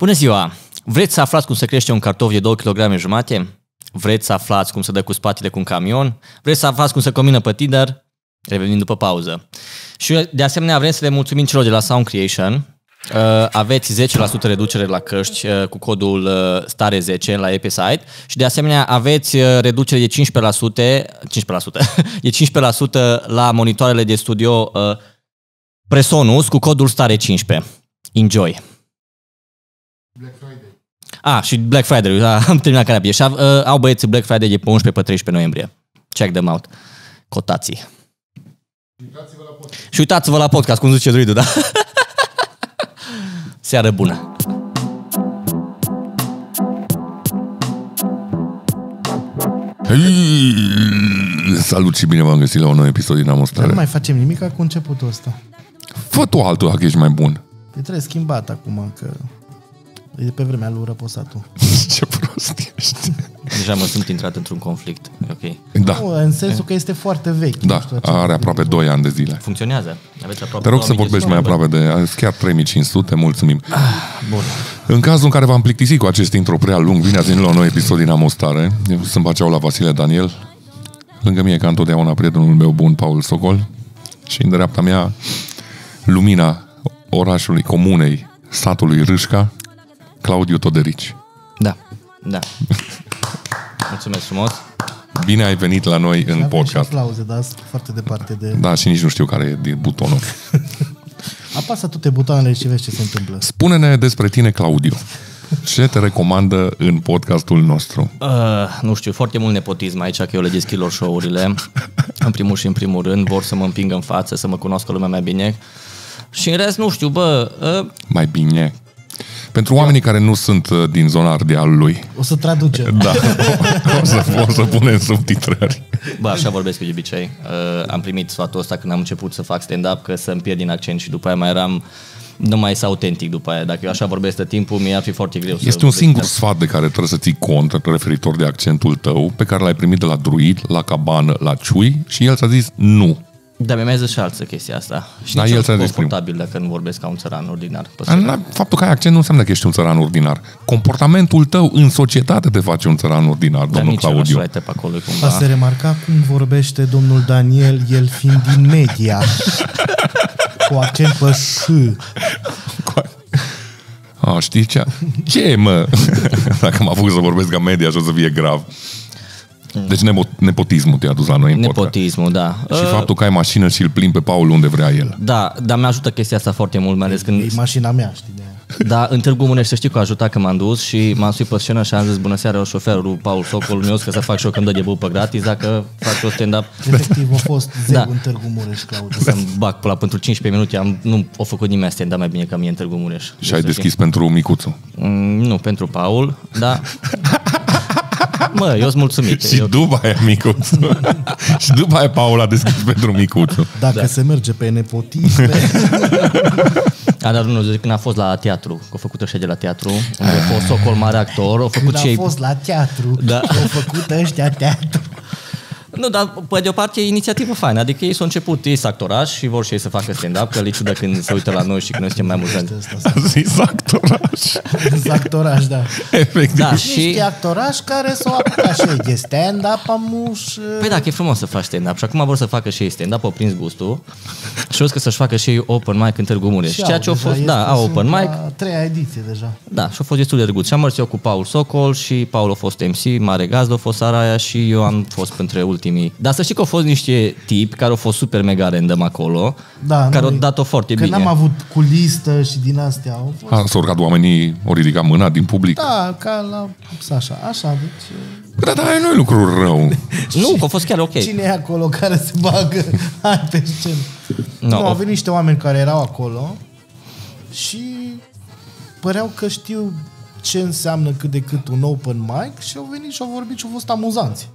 Bună ziua! Vreți să aflați cum se crește un cartof de 2 kg jumate? Vreți să aflați cum se dă cu spatele cu un camion? Vreți să aflați cum se combină pe Tinder? Revenim după pauză. Și de asemenea vrem să le mulțumim celor de la Sound Creation. Uh, aveți 10% reducere la căști uh, cu codul uh, STARE10 la Episite și de asemenea aveți uh, reducere de 15%, 15%, de 15% la monitoarele de studio uh, Presonus cu codul STARE15. Enjoy! Black Friday. Ah, și Black Friday, da, am terminat care rapid. Și uh, au băieții Black Friday de pe 11 pe 13 noiembrie. Check them out. Cotații. Uitați-vă la podcast. Și uitați-vă la podcast, cum zice druidul, da? Seară bună! Hei! Salut și bine v-am găsit la un nou episod din Dar nu Amostare. mai facem nimic cu începutul ăsta. Fă tu altul dacă ești mai bun. E trebuie schimbat acum, că e de pe vremea lui Răposatul. Ce prost ești. Deja mă simt intrat într-un conflict. E Ok. Da, Nu, în sensul că este foarte vechi. nu da, știu, ce- are aproape 2 ani de zile. Funcționează. Aveți aproape Te rog să 2000 de vorbești mai subscriberi. aproape de chiar 3500, mulțumim. Bun. În cazul în care v-am plictisit cu acest intro prea lung, bine ați venit la un nou episod din Amostare. Eu sunt Baceau la Vasile Daniel. Lângă mine, ca întotdeauna, prietenul meu bun, Paul Socol. Și în dreapta mea, lumina orașului, comunei, satului Râșca, Claudiu Toderici. Da. Da. Mulțumesc frumos. Bine ai venit la noi în Avem și podcast. aplauze, dar sunt foarte departe de... Da, și nici nu știu care e din butonul. Apasă toate butoanele și vezi ce se întâmplă. Spune-ne despre tine, Claudiu. Ce te recomandă în podcastul nostru? Uh, nu știu, foarte mult nepotism aici, că eu le deschid lor show-urile. În primul și în primul rând, vor să mă împingă în față, să mă cunoască lumea mai bine. Și în rest, nu știu, bă, uh, Mai bine. Pentru oamenii care nu sunt uh, din zona ardealului, O să traducem. da, o să, o să punem subtitrări. Bă, așa vorbesc eu de obicei. Uh, am primit sfatul ăsta când am început să fac stand-up, că să-mi pierd din accent și după aia mai eram nu mai să autentic după aia. Dacă eu așa vorbesc tot timpul, mi-ar fi foarte greu să Este un vorbesc. singur sfat de care trebuie să ții cont referitor de accentul tău, pe care l-ai primit de la druid, la cabană, la ciui și el ți-a zis nu. Dar mi-a zis și altă chestia asta. Și Da, nici el eu ți-a sunt zis primul. confortabil dacă nu vorbesc ca un țăran ordinar. Pe Dar na- Faptul că ai accent nu înseamnă că ești un țăran ordinar. Comportamentul tău în societate te face un țăran ordinar, Dar domnul nici eu Claudiu. nu aș pe acolo cumva. A se remarca cum vorbește domnul Daniel, el fiind din media. Cu accent pe ș. A, știi ce? Ce, mă? Dacă m-a făcut să vorbesc ca media, așa o să fie grav. Deci nepo- nepotismul te-a dus la noi în podcast. Nepotismul, da. Și Uh, faptul că ai mașină și îl plimbi pe Paul unde vrea el. Da, dar mi-ajută chestia asta foarte mult, mai ales când... E mașina mea, știi de aia. Da, în Târgu Mureș să știi că a ajutat că m-am dus și m-am suit pe scenă și am zis bună seara, eu șoferul Paul Socol, meu că să fac și eu când dă de bău pe gratis, dacă fac eu stand-up, Efectiv, a fost zeu Da. în Târgu Mureș, Claudiu. să-mi bag pe la pentru 15 minute, am, nu a făcut nimeni stand-up mai bine ca mie în Târgu Mureș. Și ai Deci, deschis pentru micuțul. Mm, nu, pentru Paul, da. Mă, eu sunt mulțumit. Și Eu, după aia micuțul. și după aia Paul a deschis pentru micuțul. Dacă se merge pe nepotisme, a, dar nu, zic, când a fost la teatru, că a făcut ăștia de la teatru, unde a fost Socol mare actor, a făcut când și a ei... fost la teatru, Da. au făcut ăștia teatru. Nu, dar pe de o parte e inițiativă faină, adică ei s-au început, ei sunt actorași și vor și ei să facă stand-up, că le ciudă când se uită la noi și când noi suntem mai mulți A zis actoraș. Sunt actoraș, da. Efectiv. Da, Și... și... Niște actorași care s-au apucat și ei de stand-up, amuș... Păi da, că e frumos să faci stand-up și acum vor să facă și ei stand-up, au prins gustul și au zis că să-și facă și ei open mic în Târgu Mureș. și Ceea au, ce a deja fost, este- da, au sunt open mic, la a treia ediție deja. da, și a fost destul de drăguț. Și am mers eu cu Paul Socol și Paul a fost MC, mare gazdă a fost Saraia și eu am fost între ultimii. Dar să știi că au fost niște tipi care au fost super mega random acolo, Da, care au noi- dat-o foarte Că bine. n-am avut cu listă și din astea au fost. A, s-au urcat oamenii, au ridicat mâna din public. Da, ca la Sasha. Așa, deci... Da, da, nu e lucru rău. Nu, că a fost chiar ok. Cine e acolo care se bagă hai pe scenă? No, Nu, au o- venit niște oameni care erau acolo și păreau că știu ce înseamnă cât de cât un open mic și au venit și au vorbit și au fost amuzanți.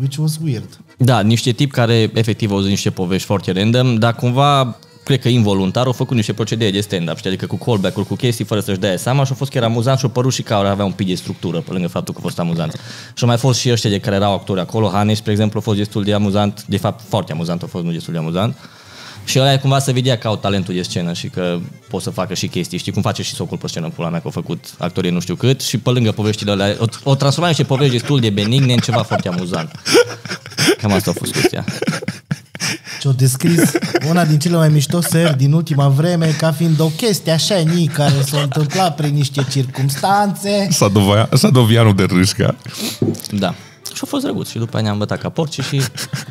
Which was weird. Da, niște tip care efectiv au zis niște povești foarte random, dar cumva cred că involuntar au făcut niște procedee de stand-up, știi? adică cu callback-uri, cu chestii fără să-și dea seama și a fost chiar amuzant și a părut și că avea un pic de structură pe lângă faptul că a fost amuzant. Și au mai fost și ăștia de care erau actori acolo, Hanes, spre exemplu, a fost destul de amuzant, de fapt foarte amuzant, a fost nu destul de amuzant. Și ăla cumva să vedea că au talentul de scenă și că pot să facă și chestii. Știi cum face și Socol pe scenă, pula mea, că au făcut actorii nu știu cât și pe lângă poveștile alea, o, o transformare niște povești destul de benigne în ceva foarte amuzant. Cam asta a fost chestia. Și-o descris una din cele mai mișto seri din ultima vreme ca fiind o chestie așa nii care s-a întâmplat prin niște circumstanțe. Sadovia, Sadovianul de Râșca. Da. Și a fost drăguț. Și după aia ne-am bătat ca porci și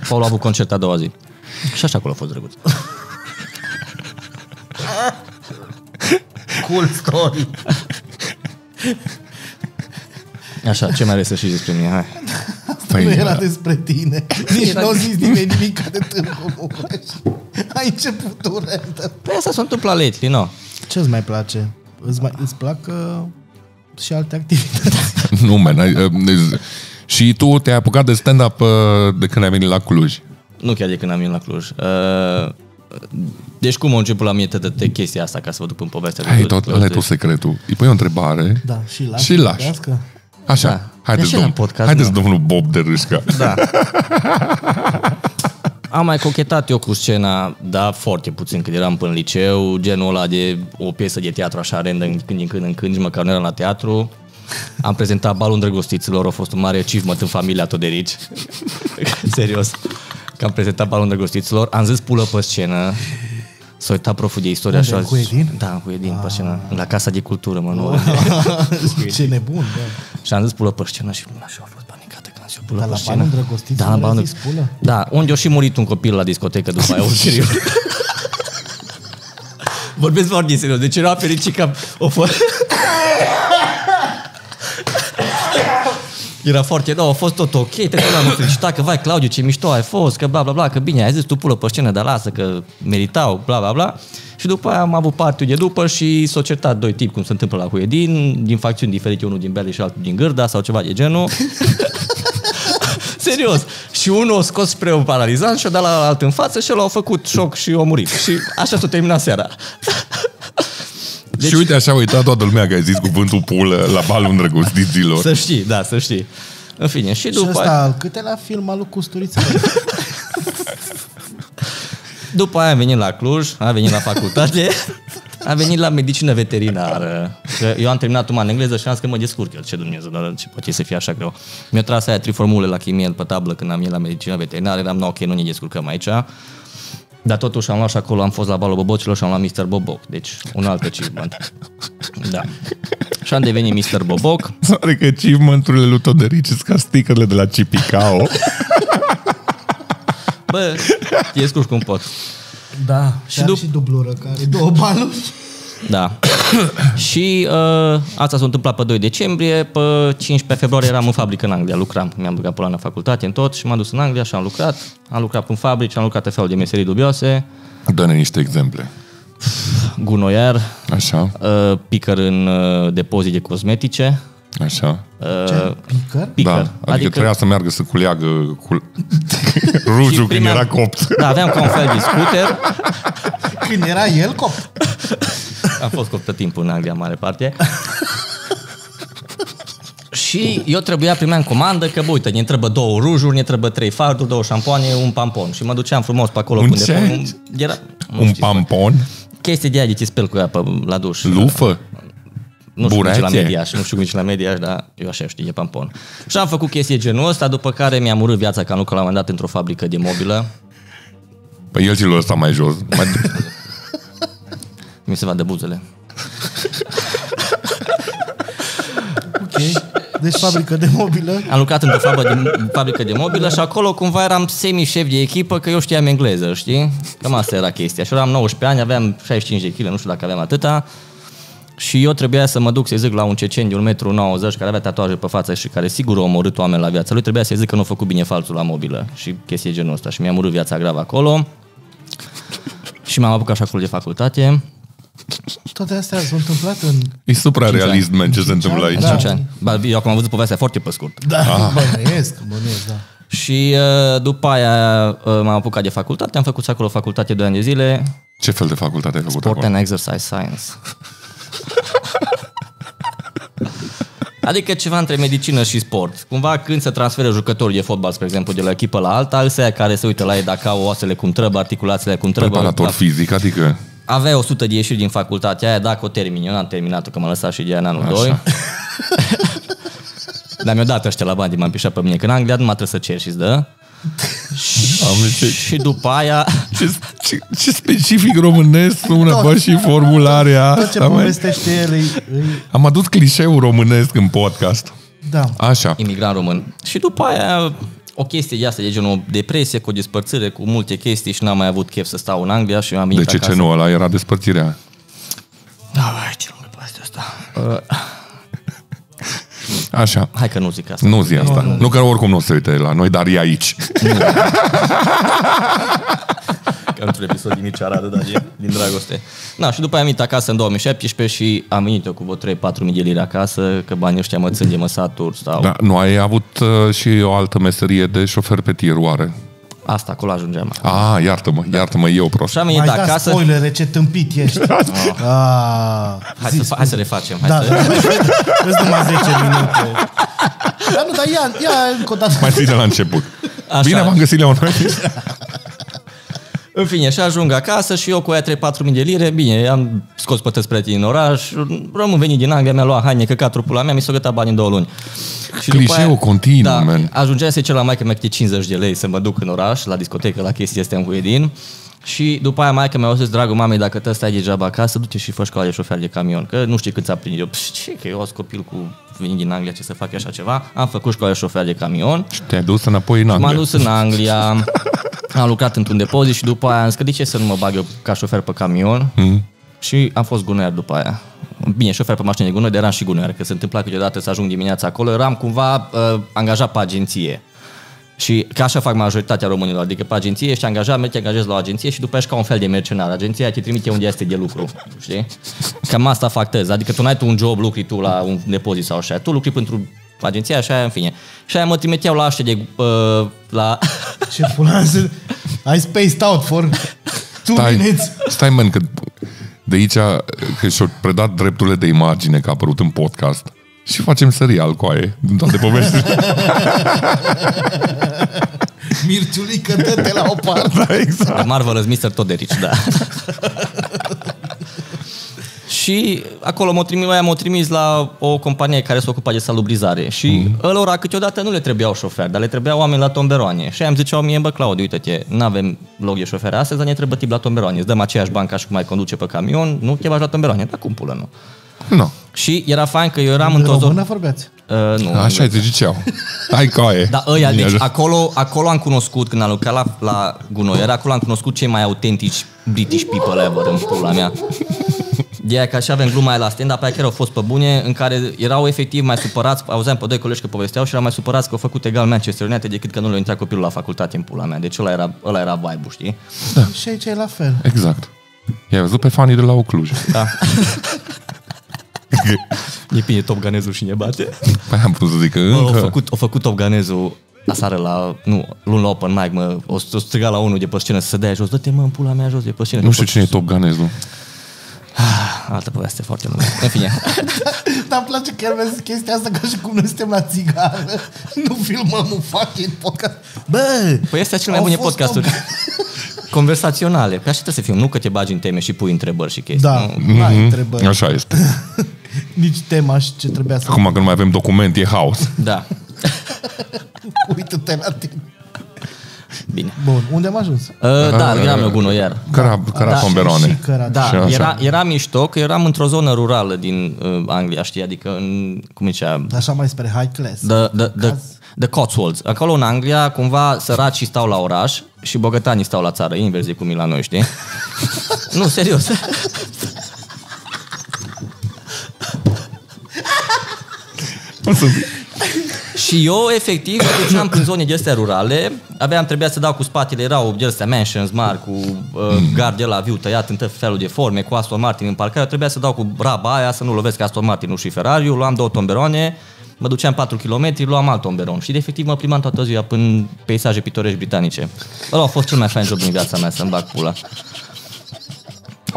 Paul a avut concert a doua zi. Și așa acolo a fost drăguț. Cool story. Așa, ce mai vrei să știi despre mine? Hai. Păi, nu era despre tine. Nici nu a zis nimeni nimic de Târgu Mureș. Ai început urentă. Păi asta s-a întâmplat lately, nu? Ce-ți mai place? Îți, mai, îți plac uh, și alte activități? Nu, man. ai- uh, Și tu te-ai apucat de stand-up uh, de când ai venit la Cluj. Nu chiar de când am venit la Cluj. Uh, deci cum a început la mine de chestia asta, ca să vă duc în povestea? Hai, de- tot, de- ăla e tot secretul. Îi pui o întrebare. Da, și lași. Și lași. vorbească? Așa, Da. haideți, E și la domn, podcast, haideți nu? domnul Bob de Râșca. Da. Am mai cochetat eu cu scena, da, foarte puțin când eram până în liceu, genul ăla de o piesă de teatru așa random când din când în când, nici măcar nu eram la teatru. Am prezentat balul îndrăgostiților, a fost un mare achievement în familia Toderici. Serios. Că am prezentat balul îndrăgostiților, am zis pulă pe scenă, S-a uitat proful de istorie Unde, așa. în Huedin? Da, în Huedin, pe scenă. La Casa de Cultură, mă, nu. Ce nebun, da. Și am zis pulă pe scenă și așa a fost panicată când am zis eu pulă Dar pe la scenă. balul îndrăgostiților Da, la ai balul zis pulă? Da, unde a și murit un copil la discotecă după aia, ulterior. Vorbesc foarte serios, deci era fericit că o fost... Era foarte, da, a fost tot ok, te l-am felicitat că, vai, Claudiu, ce mișto ai fost, că bla, bla, bla, că bine, ai zis tu pulă pe scenă, dar lasă, că meritau, bla, bla, bla. Și după aia am avut partiu de după și s-au certat doi tipi, cum se întâmplă la Huedin, din facțiuni diferite, unul din Bele și altul din Gârda sau ceva de genul. Serios. Și unul a scos spre un paralizant și o dat la alt în față și l-au făcut șoc și a murit. Și așa s-a terminat seara. Deci... Și uite, așa a uitat toată lumea că ai zis cuvântul pulă la balul îndrăgostiților. Să știi, da, să știi. În fine, și Și după ăsta aia, al câtelea film al lui Custuriță? după aia am venit la Cluj, am venit la facultate, am venit la medicină veterinară. Că eu am terminat uma în engleză și am zis că mă descurc eu, ce Dumnezeu, dar ce poate să fie așa greu. Mi-a tras aia trei formule la chimie pe tablă când am venit la medicină veterinară, eram, no, ok, nu ne descurcăm aici. Dar totuși am luat și acolo, am fost la balul bobocilor și am luat Mr. Boboc. Deci, un alt achievement. Da. Și am devenit Mr. Boboc. Pare că achievement-urile lui Toderici sunt ca stickerele de la Cipicao. Bă, te descurci cum pot. Da. Și, are dup- și dublură care are două baluri. Da. și uh, asta s-a întâmplat pe 2 decembrie, pe 15 februarie eram în fabrică în Anglia, lucram. Mi-am băgat pula la facultate în tot și m-am dus în Anglia și am lucrat. Am lucrat în fabrici, am lucrat în felul de meserii dubioase, Dă-ne niște exemple. gunoier, Așa, uh, picker în uh, depozit de cosmetice, așa. Ce? Picker? picker. Da, adică, adică trebuia să meargă să culeagă cu... rujul când primeam- era copt. Da, aveam ca un fel de scooter. Când era el cop. Am fost copt tot timpul în Anglia, în mare parte. și eu trebuia, primeam comandă că, bă, uite, ne trebuie două rujuri, ne trebuie trei farduri, două șampoane, un pampon. Și mă duceam frumos pe acolo. Un unde ce? un, era, nu Un știu, pampon, Chestii de aia de te speli cu ea pe, la duș. lufă, Nu știu cum zice la burețe. mediaș, nu știu cum zice la mediaș, dar eu așa știu, e pampon. Și am făcut chestii de genul ăsta, după care mi-am urât viața că am lucrat la un moment dat într-o fabrică de mobilă. Păi el și-l ăsta mai jos. Mai... Mi se vadă buzele. Ok. Deci fabrică de mobilă. Am lucrat într-o fabrică de, fabrică de mobilă și acolo cumva eram semi-șef de echipă că eu știam engleză, știi? Cam asta era chestia. Și eu eram 19 ani, aveam 65 de kg, nu știu dacă aveam atâta. Și eu trebuia să mă duc să-i zic la un cecen de 1,90 m care avea tatuaje pe față și care sigur a omorât oameni la viața lui, trebuia să-i zic că nu a făcut bine falțul la mobilă și chestii de genul ăsta. Și mi-am urât viața gravă acolo. și m-am apucat și acolo de facultate. Toate astea s-au întâmplat în... E suprarealist, man, ce se întâmplă aici. Da. 5 ani. Ba, eu acum am văzut povestea foarte pe scurt. Da, ah. bănuiesc, bănuiesc, da. Și uh, după aia uh, m-am apucat de facultate, am făcut și acolo facultate 2 ani de zile, Ce fel de facultate ai făcut Sport acolo? and Exercise Science. Adică ceva între medicină și sport. Cumva când se transferă jucătorii de fotbal, spre exemplu, de la echipă la alta, ăsea care se uită la ei dacă au oasele cum trebuie, articulațiile cum trebuie. Preparator la- fizic, adică... Avea 100 de ieșiri din facultatea aia, dacă o termin. Eu n-am terminat-o, că m-am lăsat și de aia în anul Așa. 2. Dar mi-au dat ăștia la bani, m-am pișat pe mine. Că în Anglia nu trebuie să cer și-ți dă. Doamne, ce, Și după aia... ce, ce, ce specific românesc sună, bă, și formularea Tot ce asta, mă. povestește el îi, îi... Am adus clișeul românesc în podcast. Da. Așa. imigrant român. Și după aia o chestie de asta, de genul depresie, cu o despărțire, cu multe chestii și n-am mai avut chef să stau în Anglia și am De venit ce, acasă. ce nu? Ăla era despărțirea. Ai, ce lungă pe astea asta. Uh, Așa. hai că nu zic asta. Nu zi asta. Nu, nu că oricum nu se uite la noi, dar e aici. Că într-un episod din Mircea Aradu, dar din, din dragoste. Na, și după aia am venit acasă în 2017 și am venit eu cu vreo 3-4 mii de lire acasă, că banii ăștia mă țin de mă satur sau... Da. Dar nu ai avut uh, și o altă meserie de șofer pe tir, oare? Asta, acolo ajungeam. Ah, iartă-mă, iartă-mă, eu prost. Și am venit Mai da acasă... spoilere, ce tâmpit ești. Ah, Hai să, fa- hai să refacem. Hai Da, să... da, îți numai 10 minute. Dar nu, dar ia, ia încă o dată. Mai ții de la început. Așa. Bine v-am găsit, Leonor. În fine, și ajung acasă și eu cu aia 3-4 mii de lire, bine, am scos pe toți prietenii în oraș, rămân venit din Anglia, mi-a luat haine, căcatul pula mea, mi s-a gătat bani în două luni. Și după Clișeul continuu, da, man. ajungea să cer la maică mea câte 50 de lei să mă duc în oraș, la discotecă, la chestii astea în Huedin. Și după aia maică mi-a zis, dragul mamei, dacă te stai degeaba acasă, du-te și fă școala de șofer de camion, că nu știi cât ți-a plinit. Eu, "Pș, ce, că eu sunt copil cu venit din Anglia, ce să fac așa ceva? Am făcut școala de șofer de camion Te-ai dus înapoi în M-am Anglia. dus în Anglia, am lucrat într-un depozit și după aia am zis că de ce să nu mă bag eu ca șofer pe camion Mm. și am fost gunoier după aia. Bine, șofer pe mașină de gunoi, dar eram și gunoier, că se întâmpla câteodată să ajung dimineața acolo, eram cumva uh, angajat pe agenție. Și că așa fac majoritatea românilor, adică pe agenție ești angajat, mergi, te angajezi la o agenție și după aia ești ca un fel de mercenar. Agenția te trimite unde este de lucru, știi? Cam asta fac tăzi. Adică tu n-ai tu un job, lucri tu la un depozit sau așa. Tu lucri pentru agenția așa, în fine. Și aia mă trimiteau la ăștia de... Uh, la... Ce pula să... I spaced out for two Stai, minutes. stai mă, că de aici, că și-au predat drepturile de imagine, că a apărut în podcast, și facem serial cu aia, din toate poveștile. Mirciulică, dă-te la o parte. da, exact. Marvelous Mr. Toderici, da. și acolo m-au trimis, aia m-au trimis la o companie care se ocupa de salubrizare și mm. ălora câteodată nu le trebuiau șoferi, dar le trebuiau oameni la tomberoane. Și am ziceau mie, bă, Claudiu, uite-te, nu avem loc de șofer astăzi, dar ne trebuie tip la tomberoane. Îți dăm aceeași bani ca și cum ai conduce pe camion, nu te bagi la tomberoane, dar cum pulă, nu? Nu. Și era fain că eu eram într-o zonă... Română vorbeați. Uh, nu, Așa îi ziceau. Hai coaie. Da, ăia, Bine, deci așa. acolo, acolo am cunoscut, când am lucrat la, la Gunoier, acolo am cunoscut cei mai autentici British people ever în pula mea. De aia că așa avem gluma aia la stand-up, aia chiar au fost pe bune, în care erau efectiv mai supărați, auzeam pe doi colegi că povesteau și erau mai supărați că au făcut egal Manchester United decât că nu le-a intrat copilul la facultate în pula mea. Deci ăla era, ăla era vibe știi? Și aici e la fel. Exact. I-ai văzut pe fanii de la Ocluj. Da. Ne pine Top Ganezul și ne bate. Păi am putut să zic că Bă, au încă... făcut, au făcut Top Ganezul aseară la, nu, luni la open mic, mă, o, o striga la unul de pe scenă să se dea jos, dă-te mă în pula mea jos de pe scenă. Nu știu cine e Top Ganezul. Altă poveste foarte lungă. În fine. Dar îmi place că el vezi chestia asta ca și cum noi suntem la țigară. Nu filmăm un fucking podcast. Bă! Păi astea cele mai au bune fost podcasturi. Conversaționale. Pe așa trebuie să fim, nu că te bagi în teme și pui întrebări și chestii. Da, Nu? n-ai întrebări. Așa este. Nici tema și ce trebuia să... Acum că nu mai avem document, e haos. Da. Uită-te la tine. Bine. Bun, unde am ajuns? Uh, da, eram eu gunoier. Căra, căra Da, Și tomberoane. cărat. Da, Și așa. era, era mișto că eram într-o zonă rurală din uh, Anglia, știi, adică în, cum zicea, Așa mai spre high class. the, the, the, the Cotswolds. Acolo în Anglia, cumva, săracii stau la oraș și bogătanii stau la țară, invers de cum e la noi, știi? nu, serios. O să zic. Și eu, efectiv, mă duceam prin zone de astea rurale, aveam, trebuia să dau cu spatele, erau de astea mansions mari, cu uh, gard de la viu tăiat în tot felul de forme, cu Aston Martin în parcare, trebuia să dau cu raba aia, să nu lovesc Aston Martin și Ferrari, luam două tomberoane, mă duceam 4 km, luam alt tomberon și de efectiv mă plimbam toată ziua prin peisaje pitorești britanice. Ăla a fost cel mai fain job din viața mea, să-mi bag pula.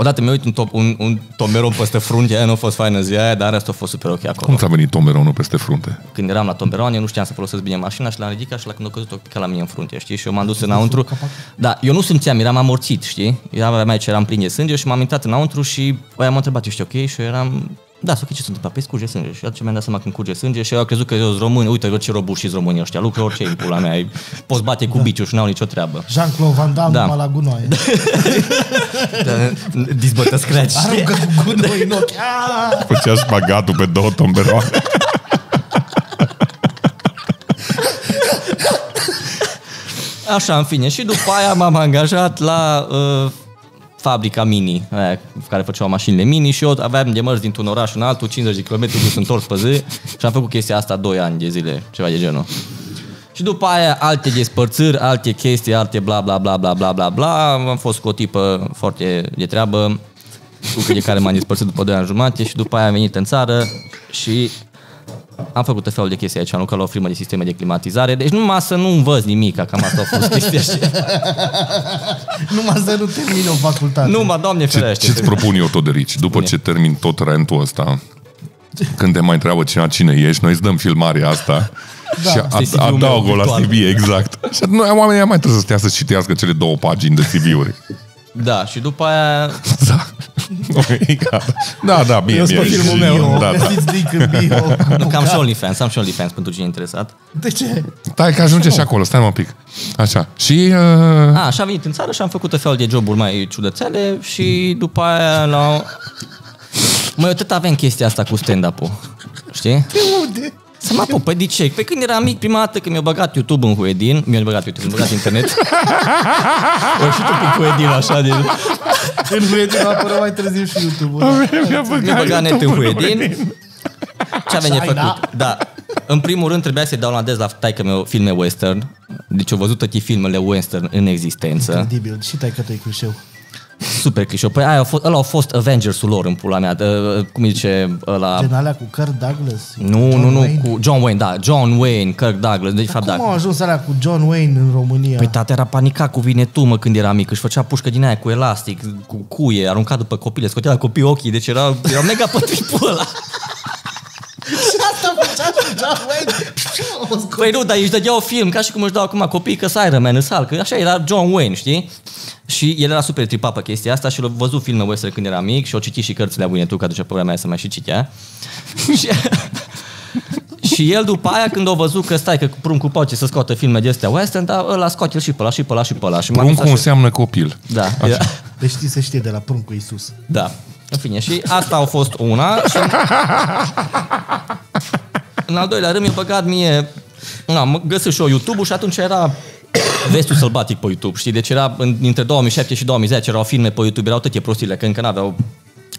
Odată mi-a uit un, top, un, un tomberon peste frunte, aia nu a fost faină ziua aia, dar restul a fost super ok acolo. Cum ți-a venit tomberonul peste frunte? Când eram la tomberon, eu nu știam să folosesc bine mașina și l-am ridicat și la când a căzut o pică la mine în frunte, știi? Și eu m-am dus înăuntru. Da, eu nu simțeam, eram amorțit, știi? Eram aici, eram plin de sânge și m-am intrat înăuntru și aia m-a întrebat, ești ok? Și eu eram, da, să ok, ce se întâmplă? Păi curge sânge. Și atunci mi-am dat seama când curge sânge și eu am crezut că eu sunt român. Uite, ce robuși românii ăștia, lucră orice în pula mea. Ai- Poți bate cu biciu și n-au nicio treabă. Jean-Claude Van Damme Da. numai la gunoaie. Disbătă scratch. Aruncă cu gunoi în ochi. Aaaa! Făcea spagatul pe două tomberoane. Așa, în fine. Și după aia m-am angajat la uh, fabrica Mini, aia, care făceau mașinile Mini și eu aveam de mers dintr-un oraș în altul, 50 de km dus întors pe zi și am făcut chestia asta 2 ani de zile, ceva de genul. Și după aia alte despărțiri, alte chestii, alte bla bla bla bla bla bla bla. Am fost cu o tipă foarte de treabă, cu de care m-am despărțit după 2 ani jumate și după aia am venit în țară și am făcut tot felul de chestii aici, am lucrat la o firmă de sisteme de climatizare, deci numai să nu învăț nimic, cam asta a fost chestia. știi? Numai să nu termine o facultate. Nu, mă, doamne Ce, ferește. ce-ți propun eu, Toderici? După ce termin tot rentul ăsta, când te mai întreabă cineva cine ești, noi îți dăm filmarea asta Da. și Este ad- CV-ul meu adaugă la virtual. CV, exact. Și noi, oamenii mai trebuie să stea să citească cele două pagini de CV-uri. Da, și după aia Da. Ok, gata. Da, da, bine, Eu sunt bine. pe filmul meu. Da, da. Găsiți link în bio. Nu, că am și OnlyFans, am și OnlyFans pentru cine e interesat. De ce? Stai că ajunge și acolo, stai mă un pic. Așa. Și uh, A, și am venit în țară și am făcut tot felul de joburi mai ciudățele și după aia la... Măi, eu tot aveam chestia asta cu stand-up-ul. Știi? De unde? Să mă apuc, păi de ce? Pe când eram mic, prima dată când mi-a băgat YouTube în Huedin, mi-a băgat YouTube, mi-a băgat internet. o ieșit un pic Huedin așa de... În Huedin a apărut mai târziu și YouTube-ul. Da. Mi-a băgat net în Huedin. Ce avem de Așa-i, da? făcut? Da. În primul rând trebuia să-i downloadez la taică meu filme western. Deci au văzut toate filmele western în existență. Incredibil. Și tai că tu clișeu. Super clișeu. Păi aia a fost, ăla a fost Avengers-ul lor în pula mea. Uh, cum îi zice ăla... Gen alea cu Kirk Douglas. Nu, John nu, nu, Wayne. cu John Wayne, da. John Wayne, Kirk Douglas. De fapt, Cum da. au ajuns alea cu John Wayne în România? Păi tata era panicat cu vine tu, mă, când era mic. Își făcea pușcă din aia cu elastic, cu cuie, arunca după copii, le scotea la copii ochii, deci era, era mega pătripul ăla. Și asta făcea și John Wayne. O scot- Păi nu, dar își dădeau film, ca și cum își dau acum copiii că sunt Iron Man, în sal, că așa era John Wayne, știi? Și el era super tripat pe chestia asta și l-a văzut filme western când era mic și o citit și cărțile a Winnetou, că aducea pe vremea aia să mai și citea. și, și el după aia când a văzut că stai că pruncul poate să scoată filme de astea western, dar ăla scoate el și pe ăla și pe ăla și pe ăla. Și m-am dus pruncul așa- înseamnă copil. Da, era- Deci știi să știe de la pruncul Iisus. da. În fine, și asta a fost una. Și în, în al doilea rând mi-a băgat mie... Na, am găsit și eu YouTube-ul și atunci era vestul sălbatic pe YouTube, știi? Deci era în, între 2007 și 2010 erau filme pe YouTube, erau toate prostile, că încă n-aveau...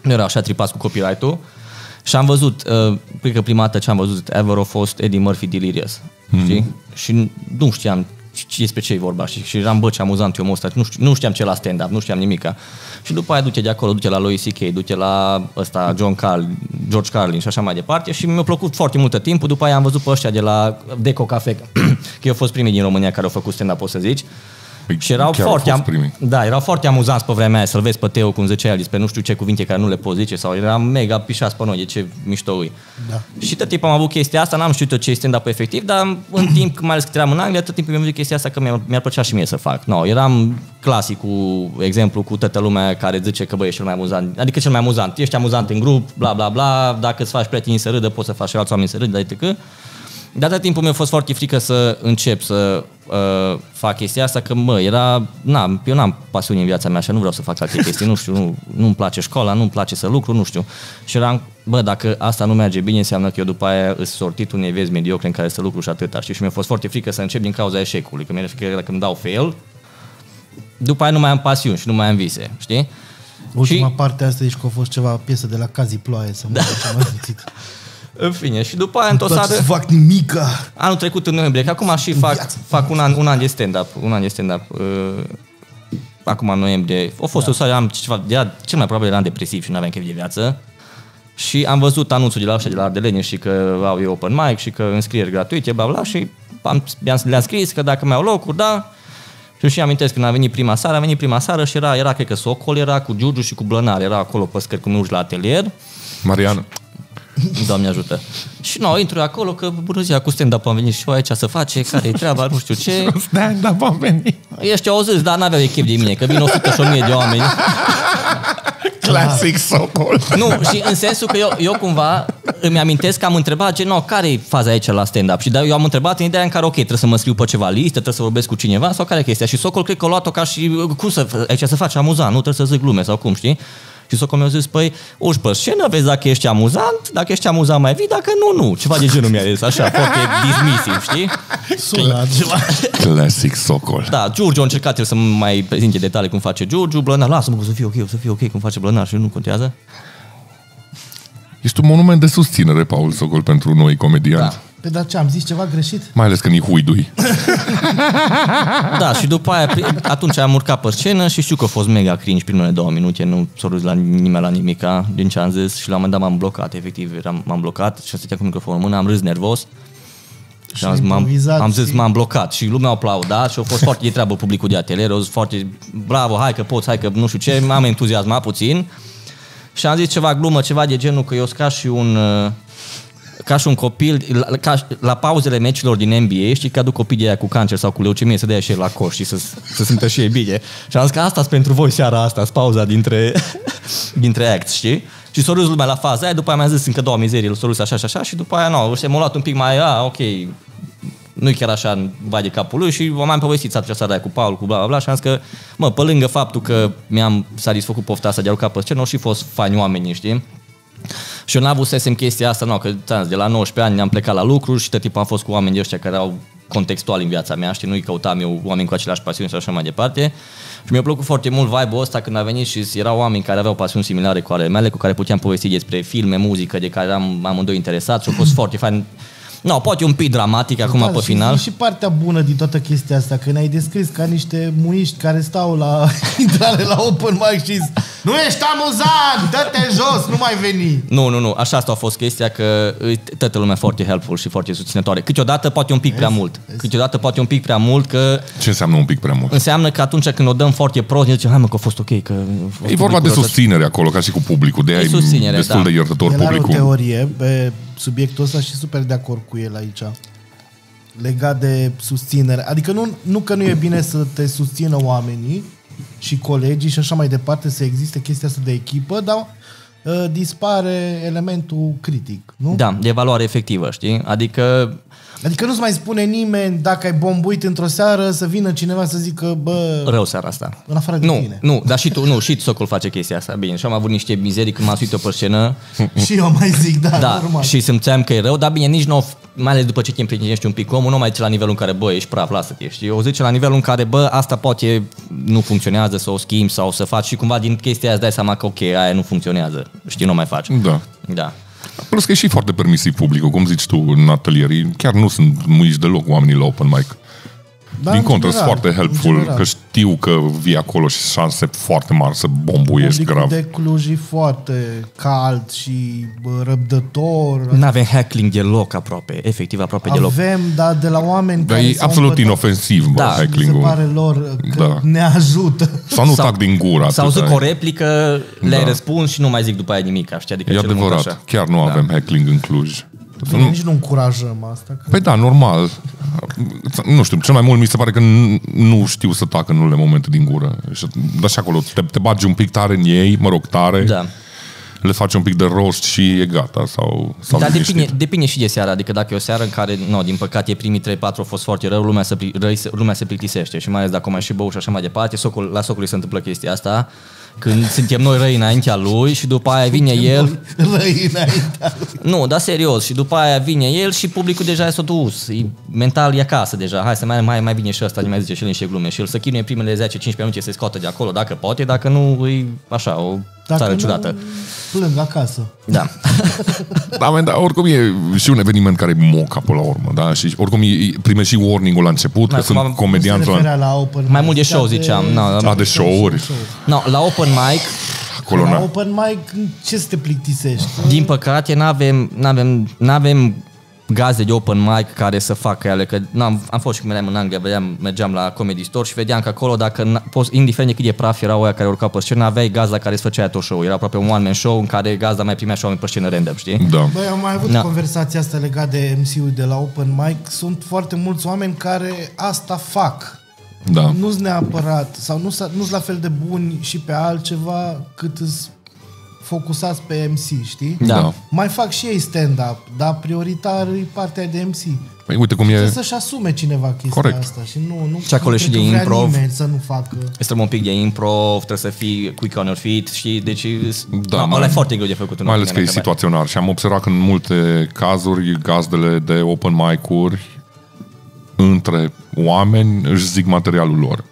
Nu erau așa tripați cu copyright-ul. Și am văzut, uh, cred că prima dată ce am văzut ever a fost Eddie Murphy Delirious, știi? Și nu știam ce despre ce e vorba și, și eram, bă, ce amuzant e omul ăsta, nu, știu, nu știam ce la stand-up, nu știam nimica. Și după aia du-te de acolo, du-te la Louis C.K., du-te la ăsta, John Carl, George Carlin și așa mai departe și mi-a plăcut foarte multă timp. După aia am văzut pe ăștia de la Deco Cafe, că eu au fost primii din România care au făcut stand-up, poți să zici. Păi Și erau chiar au foarte, fost am, primii. da, erau foarte amuzanți pe vremea aia să-l vezi pe Teo cum zicea el despre nu știu ce cuvinte care nu le poți zice sau era mega pișați pe noi de ce mișto e. Da. Și tot timpul am avut chestia asta, n-am știut eu ce este stand-up efectiv, dar în timp, mai ales că eram în Anglia, tot timpul mi-am văzut chestia asta că mi-ar, mi-ar plăcea și mie să fac. No, eram clasic cu exemplu cu toată lumea care zice că băi, ești cel mai amuzant, adică cel mai amuzant, ești amuzant în grup, bla bla bla, dacă îți faci prietenii să râdă, poți să faci și alți oameni să râdă, dar că dar tot timpul mi-a fost foarte frică să încep să uh, fac chestia asta, că mă, era, na, eu n-am pasiuni în viața mea și nu vreau să fac alte chestii, nu știu, nu, nu-mi place școala, nu-mi place să lucru, nu știu. Și eram, bă, dacă asta nu merge bine, înseamnă că eu după aia îs sortit unei vieți mediocre în care să lucru și atâta, știi? Și mi-a fost foarte frică să încep din cauza eșecului, că mi-era frică că dacă îmi dau fail, după aia nu mai am pasiuni și nu mai am vise, știi? Ultima Și- parte asta e și că a fost ceva piesă de la Cazi Ploaie să mă da. ce am auzit. În fine, și după aia într-o Toate seară... să fac nimica. Anul trecut în noiembrie, că acum și fac, fac un, an, un an de stand-up, un an de stand-up. Uh, acum în noiembrie. A fost da. o seară, am ceva, era, cel mai probabil eram depresiv și nu aveam chef de viață. Și am văzut anunțul de la ăștia de la Ardeleni și că au eu open mic și că înscrieri gratuite, bla bla și am, le-am, le-am scris că dacă mai au locuri, da. Și și amintesc când a venit prima seară, a venit prima seară și era, era cred că Socol, era cu Giurgiu și cu Blănar, era acolo pe scări cum urci la atelier. Marian, Doamne ajută. Și nu, intru acolo că bună ziua, cu stand-up am venit și eu aici să face, care e treaba, nu știu ce. stand-up am venit. Ești au zis, dar n-aveau echip de mine, că vin 100 și 1000 de oameni. Classic Socol. Nu, și în sensul că eu, eu cumva îmi amintesc că am întrebat, gen, no, care e faza aici la stand-up? Și da, eu am întrebat în ideea în care, ok, trebuie să mă scriu pe ceva listă, trebuie să vorbesc cu cineva sau care e chestia? Și Socol cred că a luat-o ca și, cum să, aici să faci amuzant, nu trebuie să zic glume sau cum, știi? Și Socol mi-a zis, păi, urci pe scenă, vezi dacă ești amuzant, dacă ești amuzant mai vii, dacă nu, nu. Ceva de genul mi-a zis, așa, foarte dismissiv, știi? Sună ceva. Classic Socol. Da, Giurgiu a încercat el să mai prezinte detalii cum face Giurgiu, Blănar, lasă-mă că o să fie ok, o să fie ok cum face Blănar și nu contează. Ești un monument de susținere, Paul Socol, pentru noi comedianți. Da. Pe dar ce, am zis ceva greșit? Mai ales când e huidui. Da, și după aia, pri- atunci am urcat pe scenă și știu că a fost mega cringe primele două minute, nu s-a râs la nimeni la nimica din ce am zis și la un moment dat m-am blocat, efectiv, eram, m-am blocat și stătea cu microfonul în mână, am râs nervos și am zis, m-am, improvizat am zis, și- m-am blocat și lumea a aplaudat și a fost foarte de treabă publicul de atelier, au zis foarte bravo, hai că poți, hai că nu știu ce, m-am entuziasmat puțin și am zis ceva glumă, ceva de genul că eu sunt ca și un uh, ca și un copil, la, ca, la pauzele meciurilor din NBA, știi că aduc copii de aia cu cancer sau cu leucemie să dea și ei la coș și să, să simtă și ei bine. Și am zis că asta pentru voi seara asta, sunt pauza dintre, dintre acts, știi? Și s-a râs lumea la faza aia, după aia mi-a zis încă două mizerii, s-a râs așa și așa și după aia, nu, și m-a luat un pic mai, a, ok, nu-i chiar așa în vai de capul lui și m-am povestit atunci seara aia cu Paul, cu bla bla bla și am zis că, mă, pe lângă faptul că mi-am satisfăcut pofta asta de a urca pe scenă, au și fost fani oamenii, știi? Și eu n-avusesem chestia asta, nu, că ți-am zis, de la 19 ani am plecat la lucru și tot timpul am fost cu oameni de ăștia care au contextual în viața mea, știi, nu-i căutam eu oameni cu aceleași pasiuni și așa mai departe. Și mi-a plăcut foarte mult vibe-ul ăsta când a venit și erau oameni care aveau pasiuni similare cu ale mele, cu care puteam povesti despre filme, muzică, de care am amândoi interesați și a fost foarte fain. No, poate un pic dramatic acum Total, pe și final. zi și partea bună din toată chestia asta, că ne-ai descris ca niște muiști care stau la intrare la open mic și zic, nu ești amuzant, dă-te jos, nu mai veni. Nu, nu, nu, așa asta a fost chestia că e toată lumea foarte helpful și foarte susținătoare. Câteodată poate un pic prea mult. Câteodată poate un pic prea mult că Ce înseamnă un pic prea mult? înseamnă că atunci când o dăm foarte prost, ne zicem, hai mă că a fost ok, că... a fost E vorba de publicul ăsta." susținere acolo, ca și cu publicul. De aia E e susținere, destul da. de iertător El are o publicul. teorie pe subiectul ăsta și super de acord cu el aici. Legat de susținere. Adică nu, nu că nu e bine să te susțină oamenii și colegii și așa mai departe, să existe chestia asta de echipă, dar uh, dispare elementul critic, nu? Da, de valoare efectivă, știi? Adică Adică nu-ți mai spune nimeni dacă ai bombuit într-o seară să vină cineva să zică, bă, rău seara asta. în afară de Nu, tine. nu, dar și tu, nu, și Socol face chestia asta. Bine, și am avut niște mizerii când m-am suit eu pe scenă. Și eu mai zic, da, Da, normal. și simțeam că e rău, dar bine, nici nu, mai ales după ce te împrietenești un pic cu omul, nu mai zice la nivelul în care, bă, ești praf, lasă-te, știi? O zice la nivelul în care, bă, asta poate nu funcționează, să o schimbi sau să faci și cumva din chestia aia îți dai seama că, ok, aia nu funcționează, știi, nu mai faci. Da. Da. Plus că e și foarte permisiv publicul, cum zici tu în atelier. Ei Chiar nu sunt muiși deloc oamenii la open mic. Da, Din în contră, sunt general, foarte în helpful, general. că știu că vii acolo și șanse foarte mari să bombuiești Publicul grav. de Cluj e foarte cald și bă, răbdător. Nu avem heckling deloc aproape, efectiv aproape deloc. Avem, dar de la oameni Dar care e s-au absolut împătat- inofensiv, bă, Da. Mi se heckling-ul. pare lor că Da. ne ajută. Sau nu Sau- tac din gură. Sau atâta zic e. o replică, le-ai Da. răspuns și nu mai zic după aia nimic, știi? Adică E cel mult adevărat, așa. chiar nu Da. avem heckling în Cluj. Bine, nici nu încurajăm asta. Că... Păi da, normal. Nu știu, cel mai mult mi se pare că n- nu știu să tac în unele momente din gură. Și, dar și acolo te, te bagi un pic tare în ei, mă rog, tare, Da. le faci un pic de rost și e gata. Sau, sau Dar liniștit. depinde, depinde și de seara, adică dacă e o seară în care, no, din păcate, primii 3-4 au fost foarte rău, lumea se, pli- răi, se- lumea se plictisește și mai ales dacă mai și bău și așa mai departe, socul, la socului se întâmplă chestia asta, când suntem noi răi înaintea lui și după aia vine el, Răi înaintea lui. nu, dar serios, și după aia vine el și publicul deja s-a dus, e, mental e acasă deja, hai să mai, mai, mai vine și ăsta, ne mai zice și el niște glume. Și el să chinuie primele 10-15 minute să scoată de acolo, dacă poate, dacă nu, e așa, o Dacă țară nu, ciudată. Plâng acasă. Da. Da, man, dar oricum e și un eveniment care e moca până la urmă, da? Și oricum e, primești și warning-ul la început, Mai că sunt acum comedianți Se la... referea la open Mai mult de mic, show, dar ziceam, na, A, de show-uri. No, la open mic, Acolo, La na. open mic, ce să te plictisești? Din păcate, n-avem, n-avem, n-avem gazde de open mic care să facă ele, că n-am, am fost și când eram în Anglia, vedeam, mergeam la Comedy Store și vedeam că acolo, dacă, n- poți, indiferent de cât de praf erau oia care urcau pe scenă, aveai gazda care îți făcea tot show. Era aproape un one-man show în care gazda mai primea și oameni pe scenă random, știi? Da. Băi, am mai avut Da. conversația asta legat de MC-ul de la Open Mic. Sunt foarte mulți oameni care asta fac. Da. Nu sunt neapărat, sau nu sunt la fel de buni și pe altceva cât îs focusați pe MC, știi? Da. Da. Mai fac și ei stand-up, dar prioritar e partea de MC. Păi uite cum Trebuie e... să-și asume cineva chestia Corect. asta și nu, nu, Și acolo nu și cred de că vrea improv. nimeni să nu facă. Îți trebuie un pic de improv, trebuie să fii quick on your feet, știi? Deci, Da, da, mai- ăla e foarte greu de făcut. în Mai ales că opinia e mea, situaționar și am observat că în multe cazuri gazdele de open mic-uri între oameni își zic materialul lor.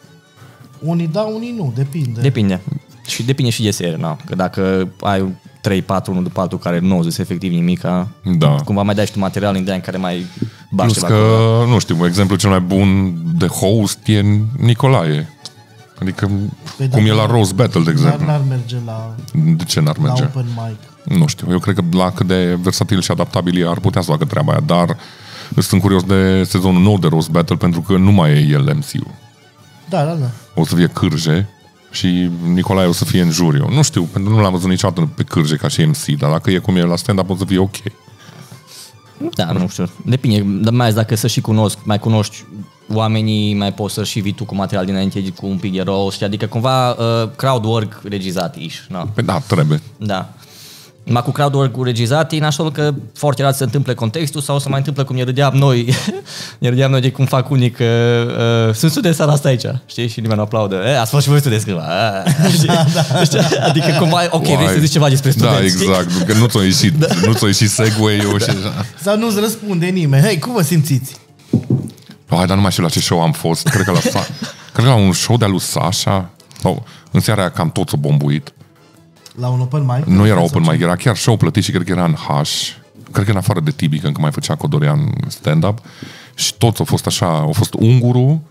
Unii da, unii nu, depinde. Depinde. Și depinde și de serie, na. Că dacă ai 3-4 unul după altul care nu au zis efectiv nimica, Da. cumva mai dai și tu material în ideea în care mai Plus baște la că, acolo. nu știu, exemplul cel mai bun de host e Nicolae. Adică Păi cum da, e la da. Rose Battle, de Dar exemplu. n-ar merge la, De ce n-ar la merge? open mic. Nu știu, eu cred că la cât de versatil și adaptabil e, ar putea să facă treaba aia, dar sunt curios de sezonul nou de Rose Battle pentru că nu mai e el MC-ul. Da, da, da. O să fie cârje și Nicolae o să fie în juriu. Nu știu, pentru că nu l-am văzut niciodată pe cârje ca și MC, dar dacă e cum e la stand-up o să fie ok. Da, nu știu. Depinde, dar mai ales dacă să și cunosc, mai cunoști oamenii, mai poți să și vii tu cu material dinainte cu un pic de roast, adică cumva uh, crowd work regizat iși, na. Păi da, trebuie. Da. Ma cu crowd work regizat, e nașol că foarte rar se întâmple contextul sau să mai întâmplă cum ne râdeam noi, ne râdeam noi de cum fac unii că uh, sunt studenți seara asta aici, știi? Și nimeni nu aplaudă. E, ați fost și voi studenți cândva. Ah, știi? Știi? Adică cumva, ok, vrei să Uai. zici ceva despre studenți, Da, știi? exact. Că nu ți-a ieșit, da. nu ți-a ieșit segway-ul și așa. Sau nu-ți răspunde nimeni. Hei, cum vă simțiți? Hai, dar nu mai știu la ce show am fost. Cred că la, Sa- cred că la un show de-a lui Sasha. Sau, în seara aia cam toți o bombuit. La un open mic? Nu era Sau open ce? mic, era chiar show plătit și cred că era în H. Cred că în afară de Tibi, că încă mai făcea Codorean stand-up. Și toți au fost așa, au fost unguru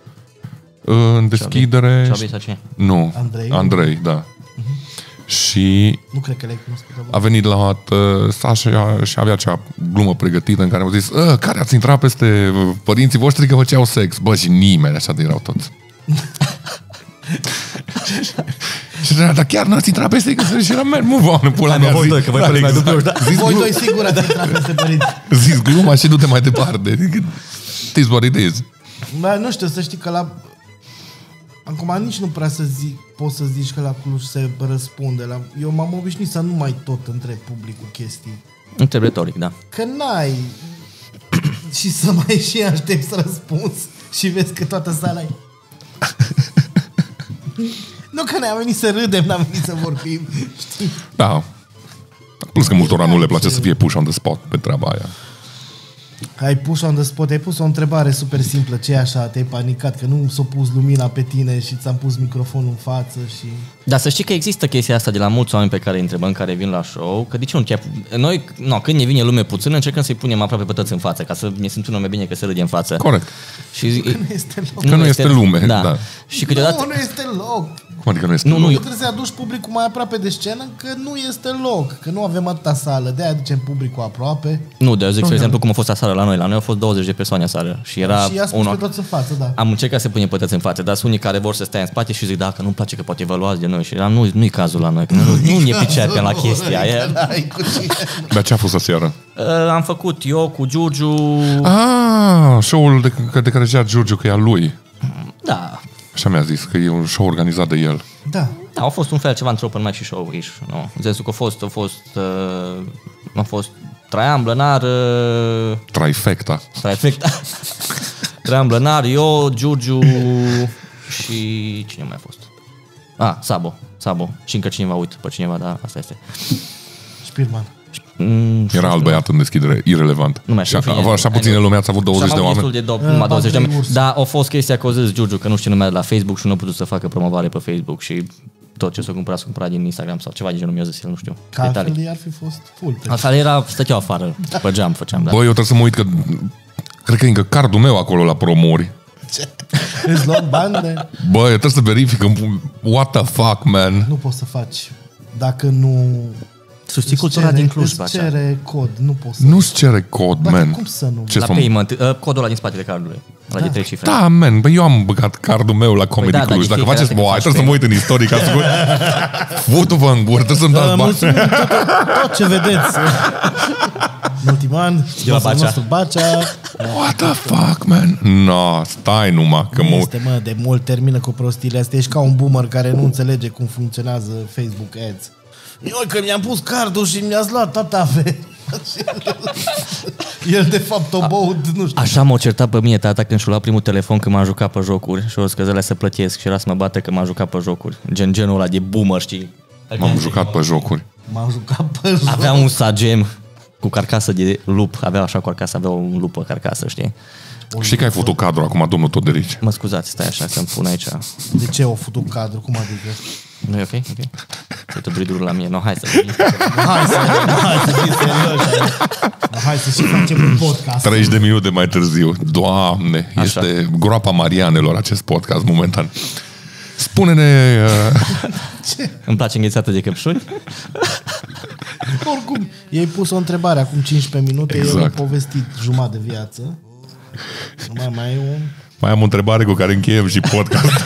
în deschidere. Ciobi sau ce? Nu, Andrei? Andrei, da. Și Nu cred că le-ai cunoscut. a venit la uh, Sasha și avea acea glumă pregătită în care au zis "Ă, care ați intrat peste uh, părinții voștri că făceau sex? Bă, și nimeni așa de erau toți. și zicea, dar chiar n-ați intrat peste că și era man, move on, în pula Hai, mă, mea. voi zi- doi, că voi da, părinți mai exact. dubioși, da. Zis, Voi glu- doi sigur ați intrat peste părinți. zis gluma și du-te mai departe. Adică, It is what it is. Bă, nu știu, să știi că la... Acum nici nu prea să zic, poți să zici că la Cluj se răspunde. La... Eu m-am obișnuit să nu mai tot întreb publicul chestii. Întreb retoric, da. Că n-ai și să mai și aștepți răspuns și vezi că toată sala e... nu că ne-am venit să râdem, n-am venit să vorbim, știi? Da. Plus că multora nu le place să fie push on the spot pe treaba aia. Ai pus on the spot, ai pus o întrebare super simplă, ce e așa, te-ai panicat, că nu s-a pus lumina pe tine și ți-am pus microfonul în față și... Dar să știi că există chestia asta de la mulți oameni pe care îi întrebăm care vin la show, că de ce nu chiar... Noi, no, când ne vine lume puțin, încercăm să-i punem aproape pe toți în față, ca să ne simțim mai bine că se râde în față. Corect. Și, Nu este loc. Că nu este lume, Da. da. Și câteodată... Nu, nu este loc. Cum adică nu este Nu, loc? nu, Nu eu, trebuie să aduci publicul mai aproape de scenă, că nu este loc, că nu avem atâta sală, de-aia aducem publicul aproape. nu, de eu zic, de exemplu, cum a fost aseară la noi. La noi au fost 20 de persoane aseară și era și i-a spus unul... pe toți în față, da. Am încercat să punem pătăți în față, dar sunt unii care vor să stea în spate și zic, dacă nu-mi place că poate vă luați de noi. Și eram, nu, nu-i cazul la noi, că nu, nu ne pricepem la chestia aia. N-ai cu cine. Dar ce a fost aseară? Uh, Am făcut eu cu Giurgiu, Ah, show-ul de, de care zicea Giurgiu că e al lui. da, Așa mi-a zis, că e un show organizat de el. Da. Da, au fost un fel ceva între open mic și show ish, nu? În sensul că a fost, a fost, uh, a fost Traian Blănar, uh, Trifecta. trifecta, Traian Blănar, eu, Giurgiu și cine mai a fost? Ah, Sabo, Sabo. Și încă cineva, uit pe cineva, dar asta este. Spirman. Mm, Era alt băiat în deschidere, irelevant. Nu mai și știu, a, fine, așa hai, puține nu. lume ați avut 20 Și de am avut oameni. destul de do- Uh, numai 20 de patru oameni. urs. Dar a fost chestia că a zis Giurgiu că nu știe numele la Facebook și nu a putut să facă promovare pe Facebook și tot ce s-a cumpărat, s-a cumpărat din Instagram sau ceva de genul, mi-a zis el, nu știu. Că Detalii. altfel ar fi fost full. Pe Altfel era, stăteau afară, pe geam făceam, da. Bă, eu trebuie să mă uit că cred că e încă cardul meu acolo la promori. Îți luăm bani de... Bă, eu trebuie să verific. în- What the fuck, man? Nu poți să faci dacă nu Susții Îți cultura cere- din Cluj, îți Bacea. cere cod, nu poți să... Nu-ți cere cod, Dar man. cum să nu? Ce La să payment, uh, codul ăla din spatele cardului. La de trei cifre. Da, man, bă, eu am băgat cardul meu la Comedy da, dar Cluj. de Dacă fiecare faceți dată când moai, faci trebuie să mă uit în istoric. ca să Futu-vă în gură, trebuie să-mi dați Uh, bani. mulțumim tot, tot ce vedeți. În ultimul an, sponsorul Bacea. nostru Bacea What the fuck, man? No, stai numai, că nu mă... este, mă, de mult termină cu prostiile astea. Ești ca un boomer care nu înțelege cum funcționează Facebook Ads. Eu că mi-am pus cardul și mi-ați luat toată averea. El de fapt o băut, nu știu. Așa m-a certat pe mine tata când și-a luat primul telefon când m-am jucat pe jocuri și o zis că zălea să plătesc și era să mă bată că m-am jucat pe jocuri. Gen genul ăla de boomer, știi? M-am jucat pe jocuri. M-am jucat pe joc. Avea un sagem cu carcasă de lup. Avea așa carcasă, avea un lup pe carcasă, știi? Știi că ai făcut cadru acum, domnul Toderici? Mă scuzați, stai așa să-mi pun aici. De ce au făcut cadru? Cum adică? Nu e ok? Ok. Se uită druidul la mine. No, hai să Hai să, hai să fii serios. Hai să și facem un podcast. 30 de minute mai târziu. Doamne, Așa. este groapa Marianelor acest podcast momentan. Spune-ne... Uh, Îmi place înghețată de căpșuni. Oricum, i-ai pus o întrebare acum 15 minute, exact. el a Exact. povestit jumătate de viață. Mai, mai e un... mai am o întrebare cu care încheiem și podcast.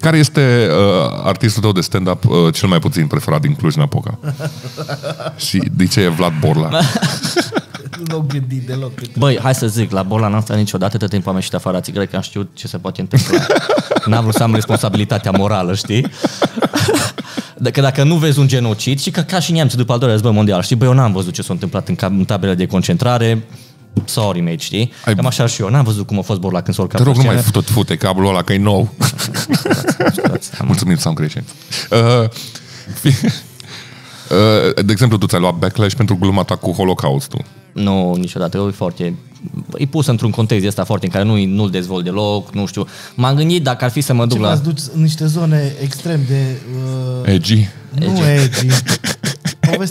care este uh, artistul tău de stand-up uh, cel mai puțin preferat din Cluj-Napoca? și de ce e Vlad Borla? Nu l-au gândit deloc. Băi, hai să zic, la bola noastră niciodată tot timpul am ieșit afară la țigări, că am știut ce se poate întâmpla. N-am vrut să am responsabilitatea morală, știi? Că dacă nu vezi un genocid, și că ca și neamții după al doilea război mondial, știi, băi, eu n-am văzut ce s-a întâmplat în, cam- în tabele de concentrare, sorry, mate, știi? Ai- Cam așa și eu, n-am văzut cum a fost Borla când s-a urcat Te rog, pe nu mai scenă. tot fute cablul ăla, că e nou. Mulțumim, Sound Creation. Uh, fi- uh, de exemplu, tu ți-ai luat backlash pentru gluma ta cu Holocaustul. Nu, niciodată. E foarte... E pus într-un context de ăsta foarte în care nu, nu-l dezvolt deloc, nu știu. M-am gândit dacă ar fi să mă duc Ce la... v-ați duci în niște zone extrem de... Uh, Edgy. nu edgy. Povestiți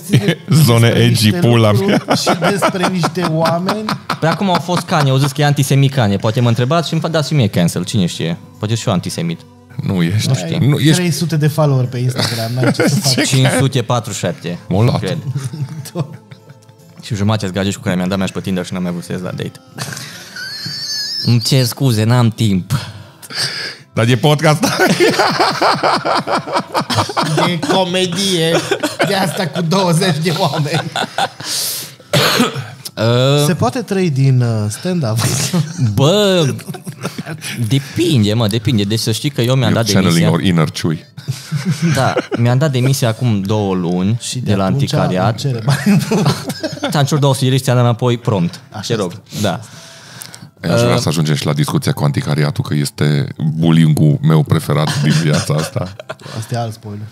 de- Zone despre edgy, niște pula lucruri Și despre niște oameni. Pe acum au fost Kanye, au zis că e antisemit Kanye. Poate mă întrebați și îmi dați și mie cancel, cine știe. Poate și eu antisemit. Nu ești. Ai Nu, ești 300 de follower pe Instagram, n-ai ce să faci. 547. M-au luat. Cred. și jumătate zgagești cu care mi-am dat mi pe Tinder și n-am mai vrut să ies la date. Îmi cer scuze, n-am timp. Dar e podcast. E comedie de asta cu 20 de oameni. Uh, Se poate trăi din uh, stand-up. bă, depinde, mă, depinde. Deci să știi că eu mi-am dat channeling demisia. or inner chui. Da, mi-am dat demisia acum două luni Și de, la atunci anticariat. îmi Cere bani. Ți-am cerut două sugeri și ți-am dat înapoi prompt. Te rog, da. Aș vrea să ajungem și la discuția cu anticariatul, că este bullying meu preferat din viața asta. Asta e alt spoiler.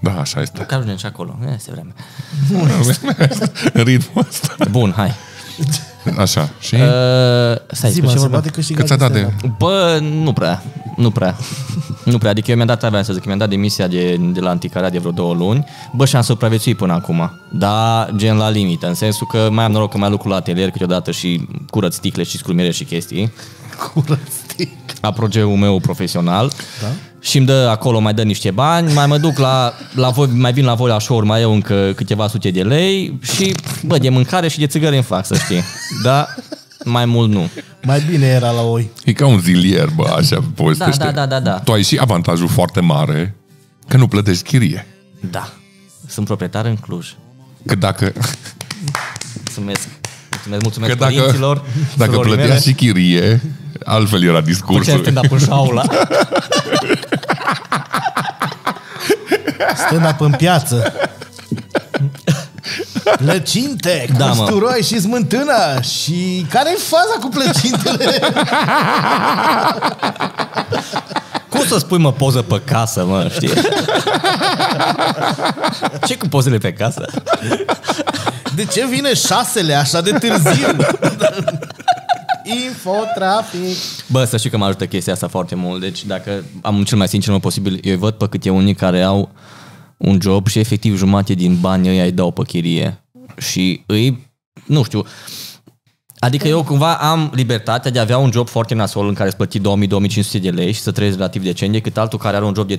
Da, așa este. Că ajungem și acolo. E, Este vreme. În ritmul ăsta. Bun, hai. Așa. Și Uh, stai, Zi, despre mă, ce se vorbeam? poate câștiga cât ți-a dat de... stand-up. Bă, nu prea. Nu prea. Nu prea. Adică eu mi-am dat, aveam să zic, mi-am dat demisia de, de la anticariat de vreo două luni. Bă, și am supraviețuit până acum. Da, gen la limită. În sensul că mai am noroc că mai lucru la atelier câteodată și curăț sticle și scrumiere și chestii. Curățtic. Aprogeul meu profesional. Da? Și îmi dă acolo, mai dă niște bani, mai mă duc la, la voi, mai vin la voi la show mai eu încă câteva sute de lei și, bă, de mâncare și de țigări îmi fac, să știi. Da, mai mult nu. Mai bine era la oi. E ca un zilier, bă, așa Da, povestește. da, da, da, da. Tu ai și avantajul foarte mare că nu plătești chirie. Da. Sunt proprietar în Cluj. Că dacă, Mulțumesc. Mulțumesc, mulțumesc că dacă, părinților. dacă surorii plătea mele. și chirie, altfel era Făceam discursul. stand-up în șaula. Stand-up în piață. Plăcinte, Da, da, mă. usturoi și smântână. Și care e faza cu plăcintele? Cum să spui, mă, poză pe casă, mă, știi? Ce cu pozele pe casă? De ce vine șasele așa de târziu? Infotrafic. Bă, să știi că mă ajută chestia asta foarte mult. Deci dacă am cel mai sincer mă posibil, eu îi văd pe câte unii care au un job și efectiv jumate din banii ăia îi dau pe chirie. Și îi, nu știu, Adică eu cumva am libertatea de a avea un job foarte nasol în care îți plăti 2000-2500 de lei și să trăiesc relativ decent decât altul care are un job de 3000-3500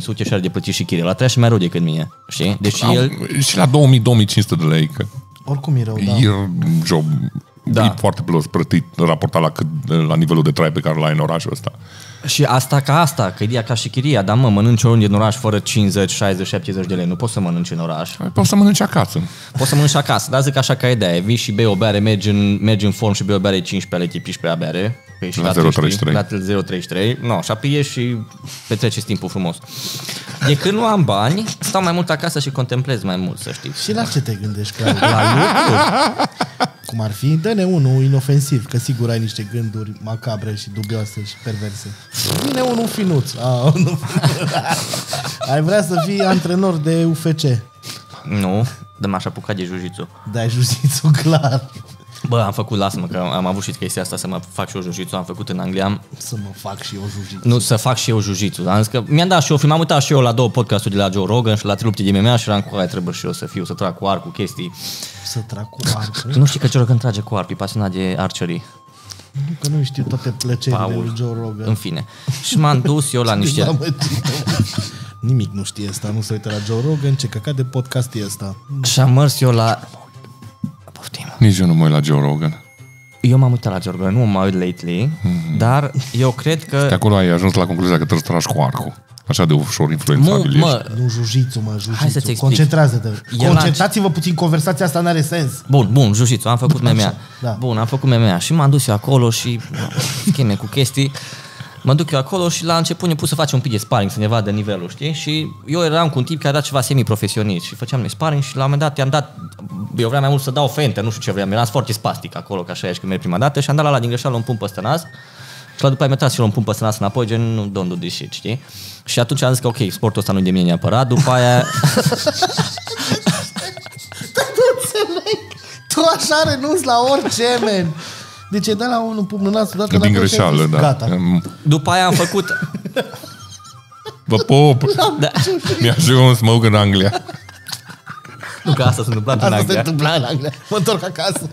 și are de plătit și chirie. La treia și mai rău decât mine, știi? Deși Am, el... Și la 2000-2500 de lei, că Oricum e rău, da. e job Da. e foarte plus plătit raportat la, cât, la nivelul de trai pe care l-ai în orașul ăsta. Și asta ca asta, că e ca și chiria, dar mă, mănânci oriunde în oraș fără 50, 60, 70 de lei. Nu poți să mănânci în oraș. Poți să mănânci acasă. Poți să mănânci acasă, dar zic așa ca idee. Vii și bei o bere, mergi în, mergi în form și bei o bere 15 lei, te piși pe a bere. Păi și La atunci 0,33. știi, La 0,33. No, și apoi ieși și petreceți timpul frumos. De când nu am bani, stau mai mult acasă și contemplez mai mult, să știți. Și la ce te gândești, Claudiu? La lucruri. Cum ar fi? Dă-ne unul inofensiv, că sigur ai niște gânduri macabre și dubioase și perverse. Dă-ne unul finuț. A, nu. ai vrea să fii antrenor de UFC. Nu, dar m-aș apuca de jiu Dai justițul clar. Bă, am făcut, lasă-mă, că am avut și chestia asta să mă fac și eu jiu am făcut în Anglia. Am, Să mă fac și eu jujițu. nu, să fac și eu jiu Am zis că mi-am dat și eu, film, am uitat și eu la două podcasturi de la Joe Rogan și la trei lupte de MMA și eram cu aia trebuie și eu să fiu, să trag cu arcul, chestii. Să trag cu arcul. Tu nu știi că Joe Rogan trage cu arcul, e pasionat de archery. Nu, că nu știu toate plăcerile Paul. lui Joe Rogan. În fine. Și m-am dus eu la niște... Mamă, Nimic nu știe asta, nu se uită la Joe Rogan, ce căcat de podcast e asta. Și am mers eu la... Poftim. Nici eu nu mă uit la Joe Rogan. Eu m-am uitat la Joe Rogan, nu m-am uit lately, dar eu cred De că... acolo ai ajuns la concluzia că trebuie să tragi cu arcul. Așa de ușor influențabil Mă, ești. mă, Nu jujițu, mă, Hai să-ți jujițu. explic. Concentrează-te. El Concentrați-vă puțin, conversația asta n-are sens. Bun, bun, jujițu, am făcut MMA. da. Bun, am făcut MMA și m-am dus eu acolo și scheme cu chestii. Mă duc eu acolo și la început ne pus să facem un pic de sparring, să ne vadă nivelul, știi? Și eu eram cu un tip care era ceva semi-profesionist și făceam noi sparring și la un moment dat i-am dat, eu vreau mai mult să dau fente, nu știu ce vreau, eram foarte spastic acolo, ca așa ești când merg prima dată și am dat la ăla din greșeală un pumn peste nas și la după aia mi-a tras și eu un pumn peste nas înapoi, gen, nu, don't do this shit, știi? Și atunci am zis că ok, sportul ăsta nu e de mine neapărat, după aia Tu așa renunți la orice, men. Deci e de la unul pumn în nas, odată Din la greșeală, da. Gata. după aia am făcut, Vă pop! da, Mi-a ajuns, mă duc în Anglia. nu că asta s-a întâmplat în Asta se Anglia. întâmpla în Anglia. Mă întorc acasă.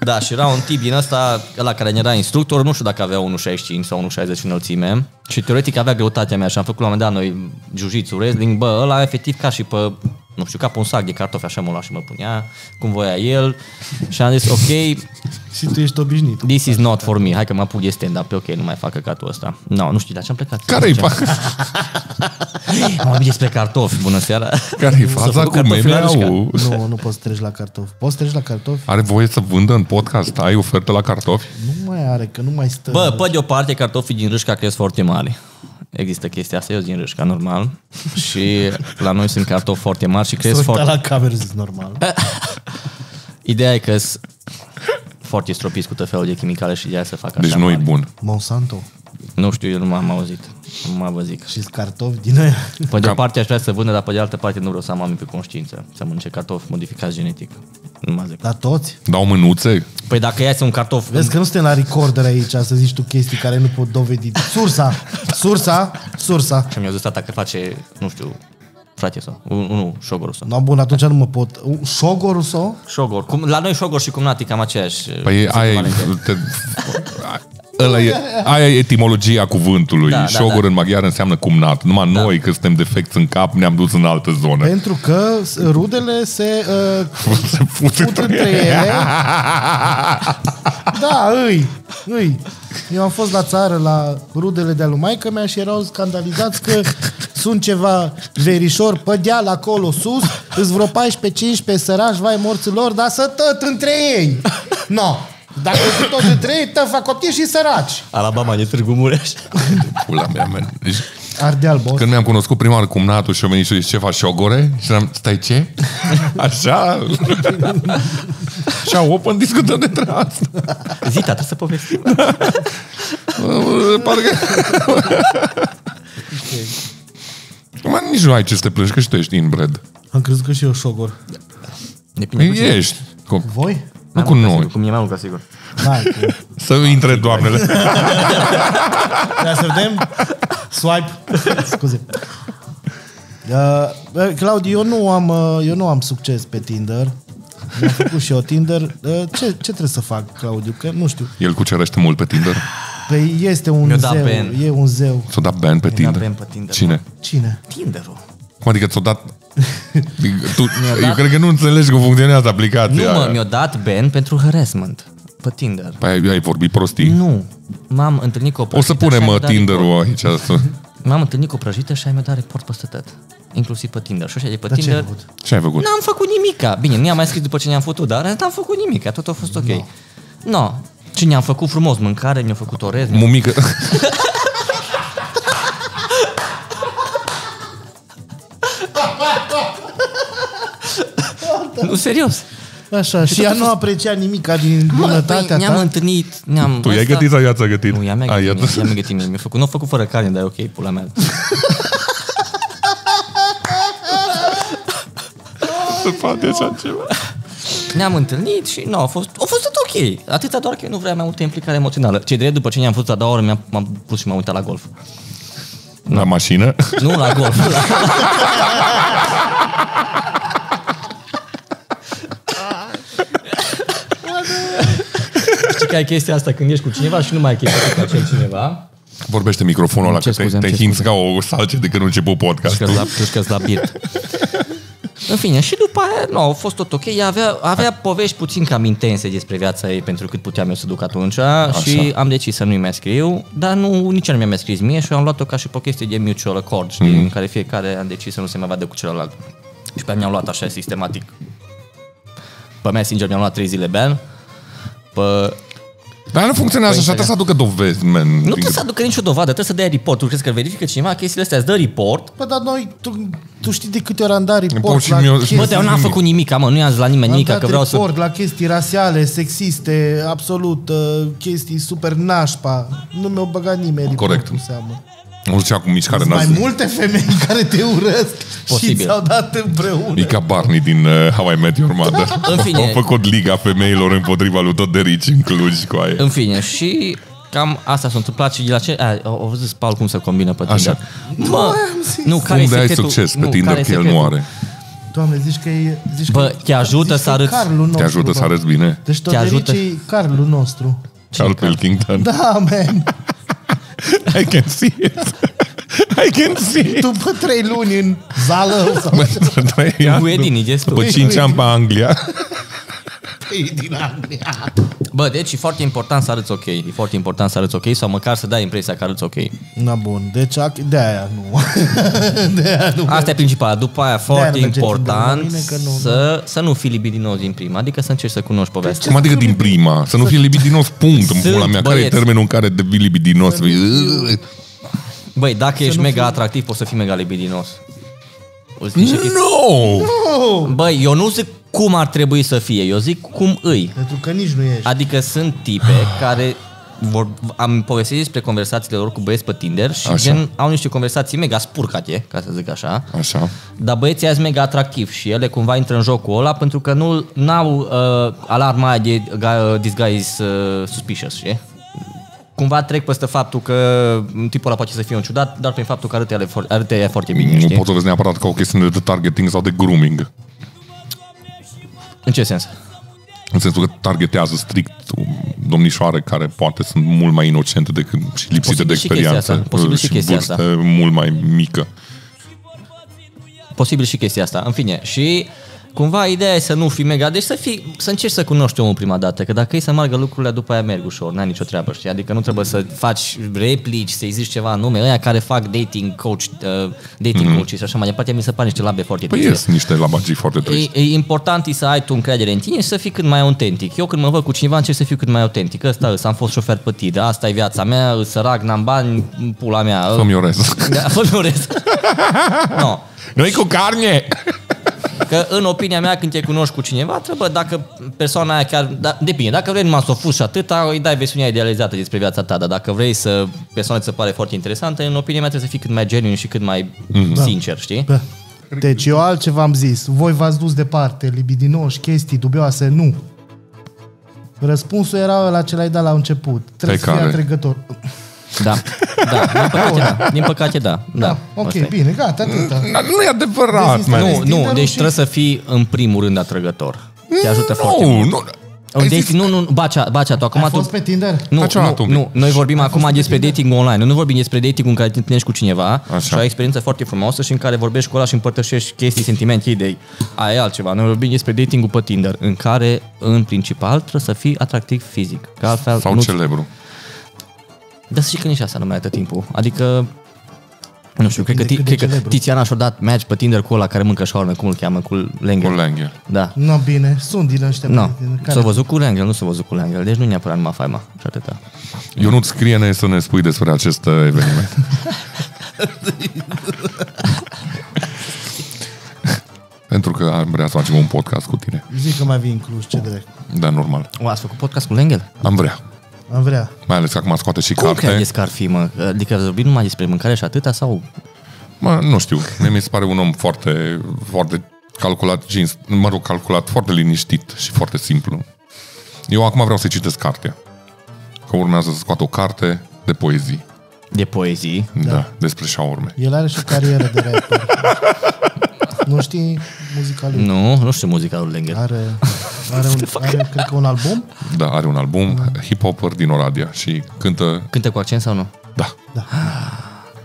Da, și era un tip din ăsta, la care era instructor, nu știu dacă avea 1,65 sau 1,60 înălțime și teoretic avea greutatea mea și am făcut la un moment dat noi jiu-jitsu, wrestling, bă, ăla efectiv ca și pe, nu știu, ca pe un sac de cartofi, așa mă lua și mă punea, cum voia el și am zis, ok, Și tu ești obișnuit. this is not for me, hai că mă apuc de stand-up, pe ok, nu mai fac căcatul ăsta. No, nu știu, dar ce-am plecat? Care-i, Ce- fa- Am vorbit despre cartofi, bună seara. care-i faza făcut cu cartofi la râșca. meme Nu, nu poți să treci la cartofi. Poți să treci la cartofi? Are voie să vândă în podcast? Ai ofertă la cartofi? Nu mai are, că nu mai stă. Bă, pe de o parte, cartofii din râșca cresc foarte mari. Există chestia asta, eu sunt din râșca, normal. Și la noi sunt cartofi foarte mari și cresc S-a foarte... uitat la cameră, zis normal. Ideea e că sunt foarte stropiți cu tot felul de chimicale și de aia să fac așa Deci nu e mari. bun. Monsanto. Nu știu, eu nu m-am auzit. Nu m-am văzut. Și cartofi din aia. Pe de o parte aș vrea să vândă, dar pe de altă parte nu vreau să am oameni pe conștiință. Să mănânce cartofi modificați genetic. Nu mă zic. La toți? Dau mânuțe? Păi dacă iasă un cartof... Vezi că nu suntem la recorder aici să zici tu chestii care nu pot dovedi. Sursa! Sursa! Sursa! Și mi-a zis tata că face, nu știu, frate sau, nu, nu, șogorul sau. No, bun, atunci nu mă pot. Șogorul sau? Șogor. Cum, la noi șogor și cumnati cam aceeași. Păi sunt aia e, echivalente. te, ăla e, aia e etimologia cuvântului. Da, Da, da, Șogor da. în maghiară înseamnă cumnat. Numai da. noi, că suntem defecți în cap, ne-am dus în altă zonă. Pentru că rudele se uh, Se fut fut între ele. Da, îi, îi. Eu am fost la țară la rudele de-a lui maică mea și erau scandalizați că sunt ceva verișor pe deal acolo sus, îți vreo 14-15 sărași, vai morților, dar să tot între ei. No. Dacă sunt tot între ei, tă fac copii și săraci. Alabama de Târgu Mureș. Pula mea, man. Deci, Ardeal, boss. când mi-am cunoscut prima oară cumnatul și a venit și a zis, ce faci, șogore? Și am stai ce? Așa? și au open discutăm de asta. Zi, tata, să povestim. Parcă... Mă, nici nu ai ce să te plângi, că și tu ești inbred. Am crezut că și eu șogor. Depinde cu cine. Ești. Cu, Voi? Nu cu Mai mult ca noi. sigur, Cu mine mai mult ca sigur. Da, că... Să intre doamnele. Ia să vedem. Swipe. Scuze. Uh, Claudiu, eu nu am uh, eu nu am succes pe Tinder. Mi-am făcut și eu Tinder. Uh, Ce, ce trebuie să fac, Claudiu? Că nu știu. El cucerește mult pe Tinder? Păi este un Mi-a dat zeu. ban. E un zeu. S-a dat ban pe Tinder? ban pe Tinder, Cine? Cine? Tinderul. Cum adică ți-a dat... tu, eu cred că nu înțelegi cum funcționează aplicația. Nu mă, aia. mi-a dat ban pentru harassment pe Tinder. Păi ai, ai vorbit prostii? Nu. M-am întâlnit cu o O prăjită să punem și ai mă dat Tinder-ul aici. Să... M-am întâlnit cu o prăjită și ai mi dat report peste tot. Inclusiv pe Tinder. Și așa de pe Dar ce ai Tinder... făcut? Ce ai făcut? N-am făcut nimica. Bine, nu i-am mai scris după ce ne-am făcut, dar n-am făcut nimic. Tot a fost ok. Nu. No. Și ne-am făcut frumos mâncare, mi-a făcut orez. mi-a- Mumică... Nu, serios. Așa, și ea nu aprecia nimic din Mă, bunătatea păi, ne-am ta? întâlnit, ne-am... Tu i-ai ăsta- gătit sau ea ți-a gătit? Nu, ea mi-a Ai, gătit, mie, iată. ea mi-a gătit mie. Mi-a făcut, nu a făcut fără carne, dar e ok, pula mea. Să faci așa ceva. Ne-am întâlnit și nu, a fost, a fost tot ok. Atâta doar că eu nu vreau mai multă implicare emoțională. Ce drept, după ce ne-am fost a doua oră, mi-am, m-am pus și m-am uitat la golf. La mașină? Nu la golf. La... că ai chestia asta când ești cu cineva și nu mai ai chestia cu acel cineva. Vorbește microfonul ăla, Ce că te, scuze, te ce hinți ca o salce de când a început Că podcastul. la, că la birt. În fine, și după aia, nu, a fost tot ok. Ea avea, avea povești puțin cam intense despre viața ei, pentru cât puteam eu să duc atunci și am decis să nu-i mai scriu, dar nu, nici ea nu mi-a mai scris mie și eu am luat-o ca și pe o chestie de mutual accord, știi, Mhm. în care fiecare am decis să nu se mai vadă cu celălalt. Și pe aia mi-am luat așa sistematic. Pe Messenger mi-am luat trei zile ban, pe Dar nu funcționează așa, trebuie să aducă dovezi, man. nu trebuie să aducă nicio dovadă, trebuie să dea report. Tu crezi că verifică cineva chestiile astea, îți dă report. Bă, dar noi, tu, tu știi de câte ori am dat Pot report și la mie- chestii, Bă, dar eu n-am făcut nimic, mă, nu i-am zis la nimeni am nimic, dat că vreau să... report la chestii rasiale, sexiste, absolut, uh, chestii super nașpa. Nu mi-a băgat nimeni Corect. reportul în seamă. Nu zicea cu mici care Sunt mai n-a multe femei care te urăsc Posibil. și ți-au dat împreună. E ca Barney din uh, How I Met Your Mother. În fine. Au făcut liga femeilor împotriva lui Toderici în Cluj cu aia. În fine, și cam asta s-a întâmplat și de la ce... A, au văzut Paul cum se combină pe Tinder. Mă, nu, care Unde e ai secretul? succes pe nu, Tinder care e că el nu secretul? are? Doamne, zici că e... Zici Bă, că, te ajută zici să că e arăți- Carlul nostru, Te ajută să bă. arăți bine? Deci Te ajută- Toderici e Carlul nostru. Charles Pilkington. Da, man. I can see it. I can see it. După trei luni în zală sau După trei ani, Cu Edini, destul. După cinci ani pe Anglia. Trei din Anglia. Bă, deci e foarte important să arăți ok. E foarte important să arăți ok sau măcar să dai impresia că arăți ok. Na bun, deci ac- de aia nu. de aia nu. Asta e principal. După aia, foarte nu merge important Tinder la mine, că nu- să, să nu fii libidinos din prima. Adică să încerci să cunoști povestea. Cum adică din prima? Să nu fie libidinos, punct, în Sunt pula mea. Care e băieți. termenul în care devii libidinos? Băi, dacă ești nu mega fii- atractiv, poți să fii mega libidinos. Îți zice chestii- No! Băi, eu nu zic cum ar trebui să fie, eu zic cum îi. Pentru că nici nu ești. Adică sunt tipe care vor, am povestit despre conversațiile lor cu băieți pe Tinder și Așa. gen, au niște conversații mega spurcate, ca să zic așa, Așa. dar băieții aia sunt mega atractivi și ele cumva intră în jocul ăla pentru că nu au uh, alarma aia de uh, this guy is uh, suspicious, știi? Cumva trec peste faptul că tipul ăla poate să fie un ciudat, dar prin faptul că arătă, ele for- arătă ea foarte bine, Nu știi? pot să vezi neapărat ca o chestiune de targeting sau de grooming. În ce sens? În sensul că targetează strict domnișoare care poate sunt mult mai inocente decât și lipsite Posibil de și chestia experiență. asta. Posibil și chestia vârstă asta. mult mai mică. Posibil și chestia asta. În fine, și cumva ideea e să nu fii mega, deci să, fii, să încerci să cunoști omul prima dată, că dacă e să meargă lucrurile, după aia merg ușor, n-ai nicio treabă, știi? Adică nu trebuie să faci replici, să-i zici ceva în nume, ăia care fac dating coach, uh, dating mm-hmm. coach și așa mai departe, mi se pare niște labe foarte Păi triste. ies niște labagii foarte triști. E, e important e să ai tu încredere în tine și să fii cât mai autentic. Eu când mă văd cu cineva încerc să fiu cât mai autentic. Ăsta îs, am fost șofer pe tine, asta e viața mea, îs sărac, n-am bani, pula mea. Fă-mi orez. Da, fă-mi orez. no. Noi cu carne! Că în opinia mea, când te cunoști cu cineva, trebuie dacă persoana aia chiar... Da, depinde, dacă vrei numai să o fuzi și atâta, îi dai versiunea idealizată despre viața ta, dar dacă vrei să persoana ți se pare foarte interesantă, în opinia mea trebuie să fii cât mai genuin și cât mai Mhm. sincer, știi? Bă, Deci eu altceva am zis. Voi v-ați dus departe, libidinoși, chestii dubioase, nu. Răspunsul era la ce l-ai dat la început. Trebuie Pe să fii care? atrăgător. Da, da, din păcate da, din păcate da, da. ok, asta e. bine, gata, atâta. Dar nu e adevărat, Vezi, man. Nu, Tinder-ul nu, deci și- trebuie să fii în primul rând atrăgător. Nu Te ajută foarte Nu, mult. nu. Un Ai dating, zis- nu, nu, Bacea, Bacea, tu acum Ai tu... fost pe Tinder? Nu, Faci o dată un nu, pic. nu, noi vorbim acum fost despre pe Tinder? dating online. Nu vorbim despre dating în care te întâlnești cu cineva Așa. și ai o experiență foarte frumoasă și în care vorbești cu ăla și împărtășești chestii, sentimente, idei. Aia e altceva. Noi vorbim despre dating-ul pe Tinder, în care, în principal, trebuie să fii atractiv fizic. Că altfel Sau nu celebru. Dar să știi că nici asta nu mai are tot timpul. Adică, nu știu, cred că, Depinde ti, cât de cred că celebru. Tiziana și-a dat match pe Tinder cu ăla care mâncă șaorme, cum îl cheamă, cu Cu Lengel. Langhel. Da. Nu, bine, sunt din ăștia. Nu, din care- s-a văzut cu Lengel, nu s-a văzut cu Lengel, deci nu neapărat numai faima și atâta. Eu nu-ți scrie să ne spui despre acest uh, eveniment. Pentru că am vrea să facem un podcast cu tine. Zic că mai vin în Cluj, ce drept. Da, normal. O, ați făcut podcast cu Lengel? Am vrea. Am vrea. Mai ales că acum scoate și Cum carte. credeți că ar fi, mă? Adică ați vorbit numai despre mâncare și atâta sau... Mă, nu știu. Mie mi se pare un om foarte, foarte calculat, cinst, mă rog, calculat, foarte liniștit și foarte simplu. Eu acum vreau să citesc cartea. Că urmează să scoată o carte de poezii. De poezii. Da. da despre șaorme. El are și o carieră de rapper. nu știi muzica lui? Nu, nu știu muzica lui Lengel. Are, are, un, are, cred că un album? Da, are un album, hip-hopper din Oradea și cântă, Cântă cu accent sau nu? da,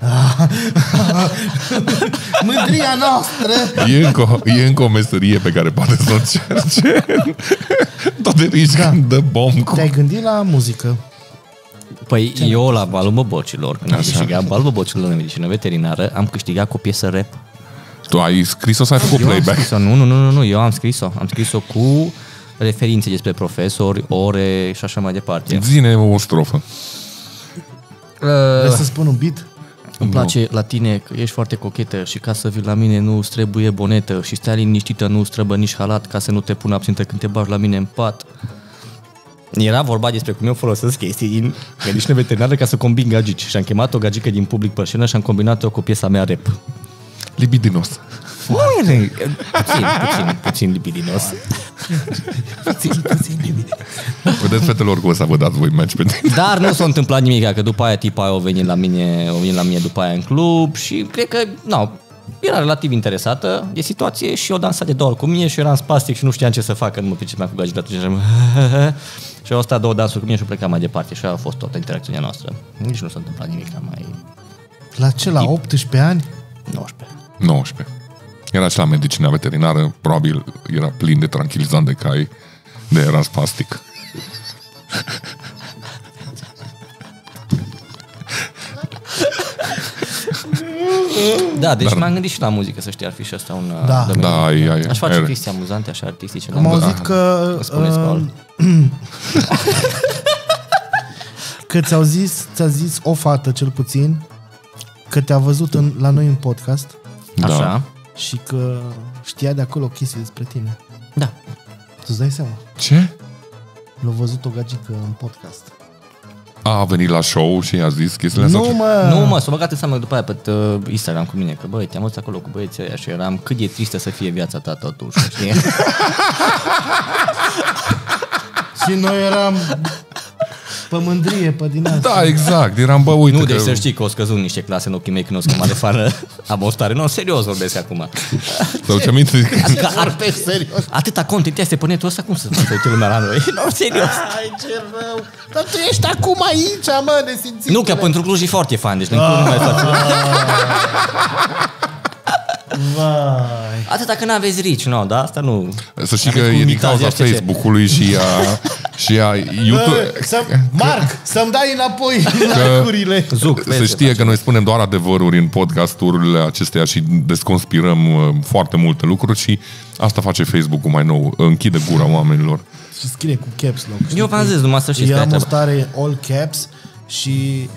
Mândria noastră! E încă, o- e încă o meserie pe care poate să o încerce. Toate rici da. când dă bomb cu... Te-ai gândit la muzică? Păi eu la balul băbocilor, când am Așa. câștigat balul băbocilor în medicină veterinară, am câștigat cu o piesă rap. Tu ai scris-o sau ai făcut Eu am playback? scris-o, nu, nu, nu, nu, nu, eu am scris-o. Am scris-o cu referințe despre profesori, ore și așa mai departe. Zine o strofă. Vrei să spun un beat? Îmi place la tine că ești foarte cochetă și ca să vii la mine nu trebuie bonetă și stai liniștită, nu străbă nici halat ca să nu te pun absentă când te bagi la mine în pat. Era vorba despre cum eu folosesc chestii din medicină veterinară ca să combin gagici și am chemat o gagică din public pe scenă și am combinat-o cu piesa mea rap. Libidinos. Nu e puțin, puțin, puțin libidinos. puțin, puțin libidinos. Vedeți, fetelor, că o să vă dați voi match pe tine. Dar nu s-a întâmplat nimic, că după aia tipa aia a venit la mine, a venit la mine după aia în club și cred că, nu, era relativ interesată de situație și o dansat de două ori cu mine și eu eram spastic și nu știam ce să fac, că nu mă pricepeam cu gagiul atunci. eram și au stat două dansuri cu mine și au plecat mai departe și aia a fost toată interacțiunea noastră. Nici nu s-a întâmplat nimic, mai La ce, la 18 ani? 19. 19. Era și la medicina veterinară, probabil era plin de tranquilizant de cai, de era spastic. Da, deci Dar- m-am gândit și la muzică, să știi, ar fi și asta un uh, Da. domeniu. Da, ai, ai, Aș face ai- chestii amuzante, așa, artistice. Am la auzit muzică. că... Spuneți, uh, Paul. Că ți-au zis, ți-a zis o fată cel puțin că te-a văzut în, la noi în podcast Da. Așa. Și că știa de acolo chestii despre tine. Da. Tu îți dai seama? Ce? L-a văzut o gagică în podcast. A, a venit la show și a zis chestiile astea? Nu, mă! Nu, mă, s-a băgat în seamă după aia pe uh, Instagram cu mine, că băi, te-am văzut acolo cu băieții ăia și eram cât e tristă să fie viața ta totuși, știi? Și noi eram pe mândrie, pe din asta. Da, exact. Eram, bă, uite nu, că... deci să știi că o scăzut niște clase în ochii mei când o să mare fană am o stare. Nu, serios vorbesc acum. Sau ce aminte? Adică ar pe serios. Atâta content este pe netul ăsta, cum să se uite lumea la noi? Nu, serios. Ai, ce rău! Dar tu ești acum aici, mă, nesimțit. Nu, că pentru Cluj e foarte fan, deci în Cluj nu mai faci. Vai. Atâta că n-aveți rici, nu, da? Asta nu... Să știi că Aveți e din imitații cauza astea ce- Facebook-ului și a, și a YouTube. Bă, Să, Marc, să-mi dai înapoi like-urile. Zuc, Să vezi, știe că noi spunem doar adevăruri în podcasturile acestea și desconspirăm uh, foarte multe lucruri și asta face Facebook-ul mai nou. Închide gura oamenilor. Și scrie cu caps lock. Eu v-am zis, numai să știți Eu că am o treaba. stare all caps și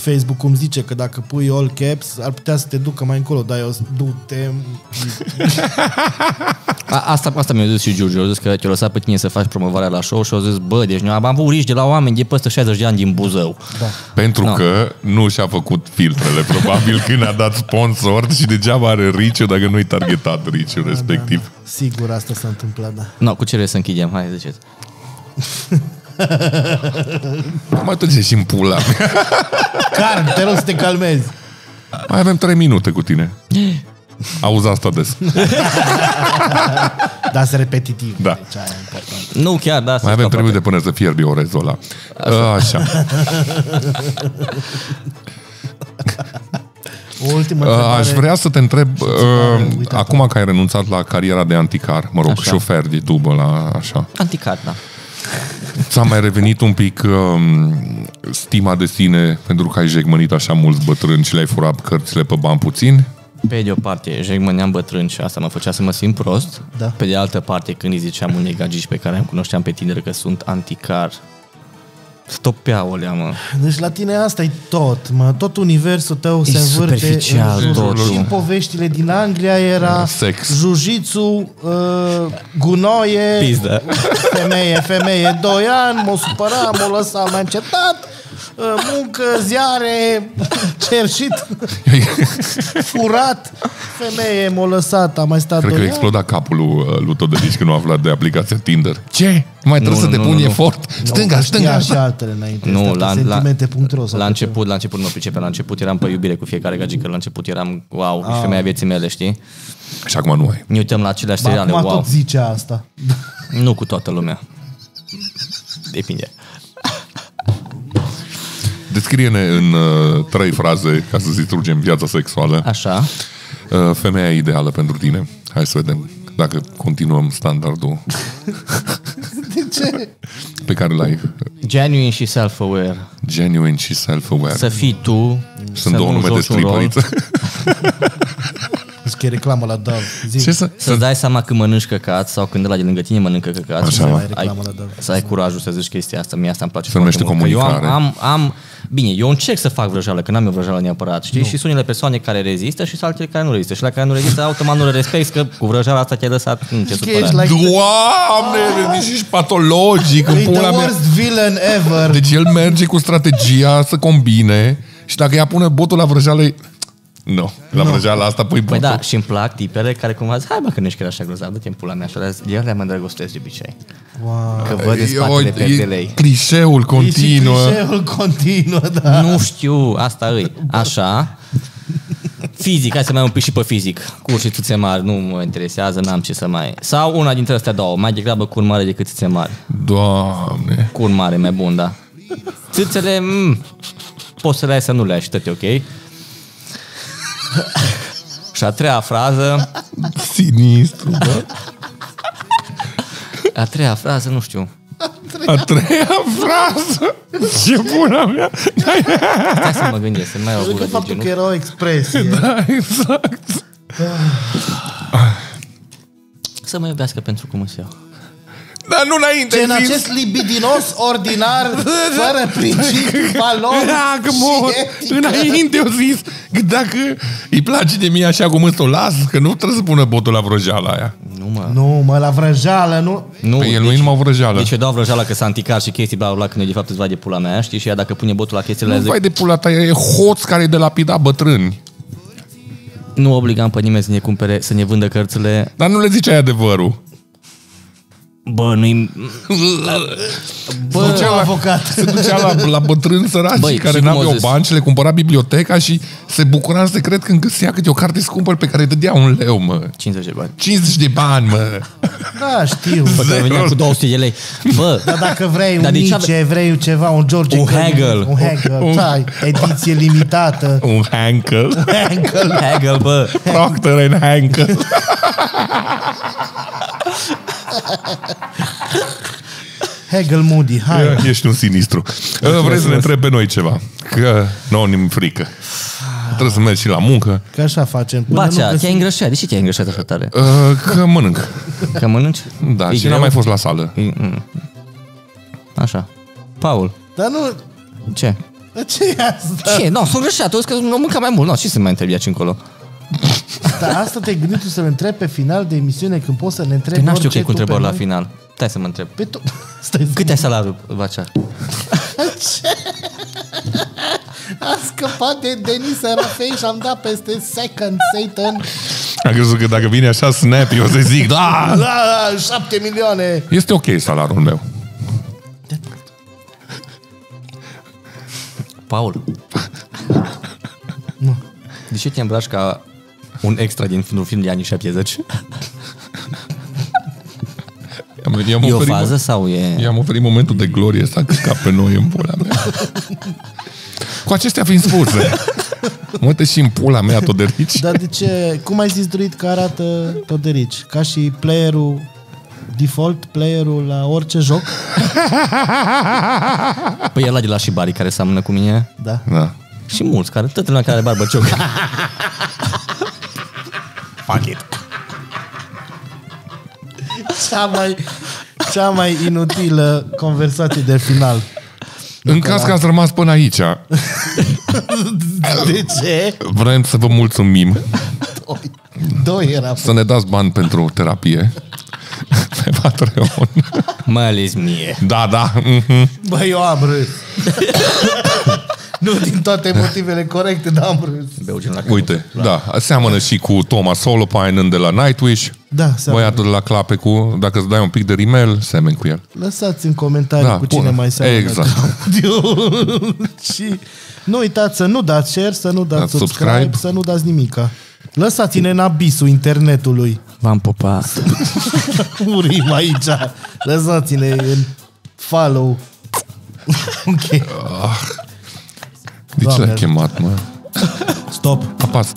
Facebook cum zice că dacă pui all caps ar putea să te ducă mai încolo, dar eu du-te... A, asta, asta mi-a zis și Giurgiu, a zis că te-a lăsat pe tine să faci promovarea la show și a zis, bă, deci noi am avut rici de la oameni de peste 60 de ani din Buzău. Da. Pentru No. că nu și-a făcut filtrele, probabil când a dat sponsor și degeaba are riciu dacă nu-i targetat riciu respectiv. Sigur, asta s-a întâmplat, da. No, cu ce vrei să închidem? Hai, ziceți. Mai duce și în pula mea. Car, te rog să te calmezi. Mai avem trei minute cu tine. Auzi asta des. Dar se repetitiv. Da. Deci aia e important. Nu chiar, da. Mai avem trei minute până să fierbi orezul ăla. Așa. O ultimă Uh, întrebare. Aș vrea să te întreb, uh, uite acum că ai renunțat la cariera de anticar, mă rog, Așa. șofer de tubă la așa, Anticar, da. Ți-a mai revenit un pic um, stima de sine pentru că ai jegmănit așa mulți bătrâni și le-ai furat cărțile pe bani puțin? Pe de o parte, jegmăneam bătrân și asta mă făcea să mă simt prost. Da. Pe de altă parte, când îi ziceam unei gagici pe care îmi cunoșteam pe tineri că sunt anticar, stopeau olea, mă. Deci la tine asta e tot, mă. Tot universul tău E se învârte superficial în jurul. totul. Și în poveștile din Anglia era Sex. jujitsu, uh, gunoie, Pizdă. femeie, femeie, 2 ani, m-o supăra, m-o lăsa, m-a încetat, uh, muncă, ziare, cerșit, furat, femeie, m-o lăsat, a mai stat Cred că 2 a ani. explodat capul lui uh, lui Todelici când a aflat de aplicația Tinder. Ce? Mai trebuie Nu, să te nu, puni nu, nu. efort? Stânga, Nu, stânga. știa și altele înainte. Nu, Nu, la, la, sentimente.ro sau la câte- început, la început nu mă pricepeam, la început eram pe iubire cu fiecare gagică, la început eram, wow, Ah. și femeia vieții mele, știi? Și acum nu ai. Ne uităm la aceleași Ba, seriale, acum wow. tot zice asta. Nu cu toată lumea. Depinde. Descrie-ne în uh, trei fraze ca să distrugem viața sexuală Așa. uh, femeia ideală pentru tine. Hai să vedem dacă continuăm standardul De ce? pe care l-ai. Genuine și self-aware. Genuine și self-aware. Să fii tu. să Sunt două nu nume de joci un rol, stripăriță. Zici că e reclamă la Dove. Zi. Ce să... Să-ți dai seama când mănânci căcat sau când ăla de lângă tine mănâncă căcat. Așa. Să Mai ai, reclamă la Dove. să ai curajul să zici chestia asta. Mie asta îmi place Se numește foarte mult. Că Eu am, comunicare. am, am, bine, eu încerc să fac vrăjeală, că n-am eu vrăjeală neapărat, știi? Și sunt unele persoane care rezistă și sunt altele care nu rezistă. Și la care nu rezistă, automat nu le respecti, că cu vrăjeala asta te-ai lăsat, nu ce Că ești supărat. like Doamne, deci ești patologic în E the pula mea. worst villain ever. Deci el merge cu strategia să combine și dacă ea pune botul la vrăjeală, e- nu, la vrăjeala asta pui botul. Păi da, și îmi plac tipele care cumva zic, hai bă că nu ești chiar așa grozav, dă-te în pula mea. Și alea zic, eu le mă îndrăgostesc de obicei. Wow. Că văd în E- spatele e perdelei. clișeul E și continuă. clișeul continuă, da. Nu știu, asta îi. Așa. Fizic, hai să mai un pic și pe fizic. Cu și țâțe mari, nu mă interesează, n-am ce să mai... Sau una dintre astea două, mai degrabă cur mare decât țâțe mari. Doamne. Cur mare, mai bun, da. Țâțele, mm, poți să le ai să nu le ai și tot e ok. și a treia frază, Sinistru, bă. a treia frază, nu știu. A treia frază. Ce bună mea. Hai să mă gândesc, să mai au Cred gură că de faptul genul. că era o expresie. Da, exact. Să mă iubească pentru cum îți iau. Dar nu înainte Ce în ai zis. acest libidinos ordinar, fără principii, valori Dacă mor, și etică. înainte eu zis că dacă îi place de mie așa cum îți o las, că nu trebuie să pună botul la vrăjeala aia. Nu, mă. Nu, mă, la vrăjeală, nu. Nu, Păi el nu e numai o vrăjeală. Deci eu dau vrăjeala că s-a anticat și chestii bla bla când de fapt îți vai de pula mea, știi? Și ea dacă pune botul la chestiile Nu alea, zic, vai de pula ta, e hoț care e de lapida bătrâni. nu obligam pe nimeni să ne cumpere, să ne vândă cărțile. Dar nu le ziceai adevărul. Bă, nu-i... Bă, ducea la- avocat. Se ducea la, la bătrâni săraci Băi, care și cum n-aveau au zis? bani și le cumpăra biblioteca și se bucura în secret când găsea câte o carte scumpă pe care îi dădea un leu, mă. 50 de bani. 50 de bani, mă. Da, știu. Pe care veneam cu 200 de lei. Bă, Dar dacă vrei Dar un de ce Nietzsche, vrei ceva, un George Un Clooney, Hegel. Un Hegel, da, ediție limitată. Un Hankel. Hegel. Hegel, bă. Procter and Hankel. Hegel Moody, hai. Ești un sinistru. Vreți să ne întrebi pe noi ceva? Că nu ne frică. Trebuie să mergi și la muncă. Că așa facem. Până Bacea, nu te-ai găsim... îngrășat. De ce te-ai îngrășat așa tare? Uh, Că mănânc. Că mănânci? Da, E și greu? n-am mai fost la sală. Așa. Paul, Dar nu... ce? Ce e asta? Ce? Nu, sunt greșat. Tu că nu mânca mai mult. Nu, ce să mai întrebi aici încolo? Dar asta te-ai gândit tu să-l întrebi pe final de emisiune când poți să ne întrebi Că n-știu orice că e cu tu pe întrebări la noi? final. Stai să mă întreb. Pe tu... Stai să... Cât ai salariul, Bacea? A scăpat de Denis Serafei și am dat peste second Satan. Am crezut că dacă vine așa snap, eu o să zic, da, La șapte milioane. este ok salariul meu. Paul. De ce te îmbraci ca Un extra din un film de anii 70. I-am, i-am E o oferit- fază sau e... I-am oferit momentul de glorie să ca pe noi în pula mea. Cu acestea fiind spuse, mă și în pula mea, Toderici. Dar de ce, cum ai zis, Druid, că arată Toderici? Ca și playerul, default playerul la orice joc? Păi ăla de la Shibari care seamănă cu mine. Da. Da. Și mulți care, tot lumea care are barbă cioc. Fuck it. Cea mai, cea mai inutilă conversație de final. În caz că ați rămas până aici, De ce? vrem să vă mulțumim Doi, doi era. să ne dați bani pentru terapie pe Patreon. Mai ales mie. Da, da. mhm. Bă, eu am râs. Nu din toate motivele corecte, dar am râs. Beau gen la Uite, da, seamănă și cu Thomas Solopainen de la Nightwish. Da, seamănă. Băiatul de la clape cu, dacă îți dai un pic de rimel, semeni cu el. Lăsați în comentarii Da, cu cine bună. mai seamănă Exact. Claudiu. și nu uitați să nu dați share, să nu dați Dați subscribe, subscribe. să nu dați nimica. Lăsați-ne în abisul internetului. V-am pupat. Murim aici. Lăsați-ne în follow. ok. De ce Doamne l-ai chemat, mă? Stop. Apasă.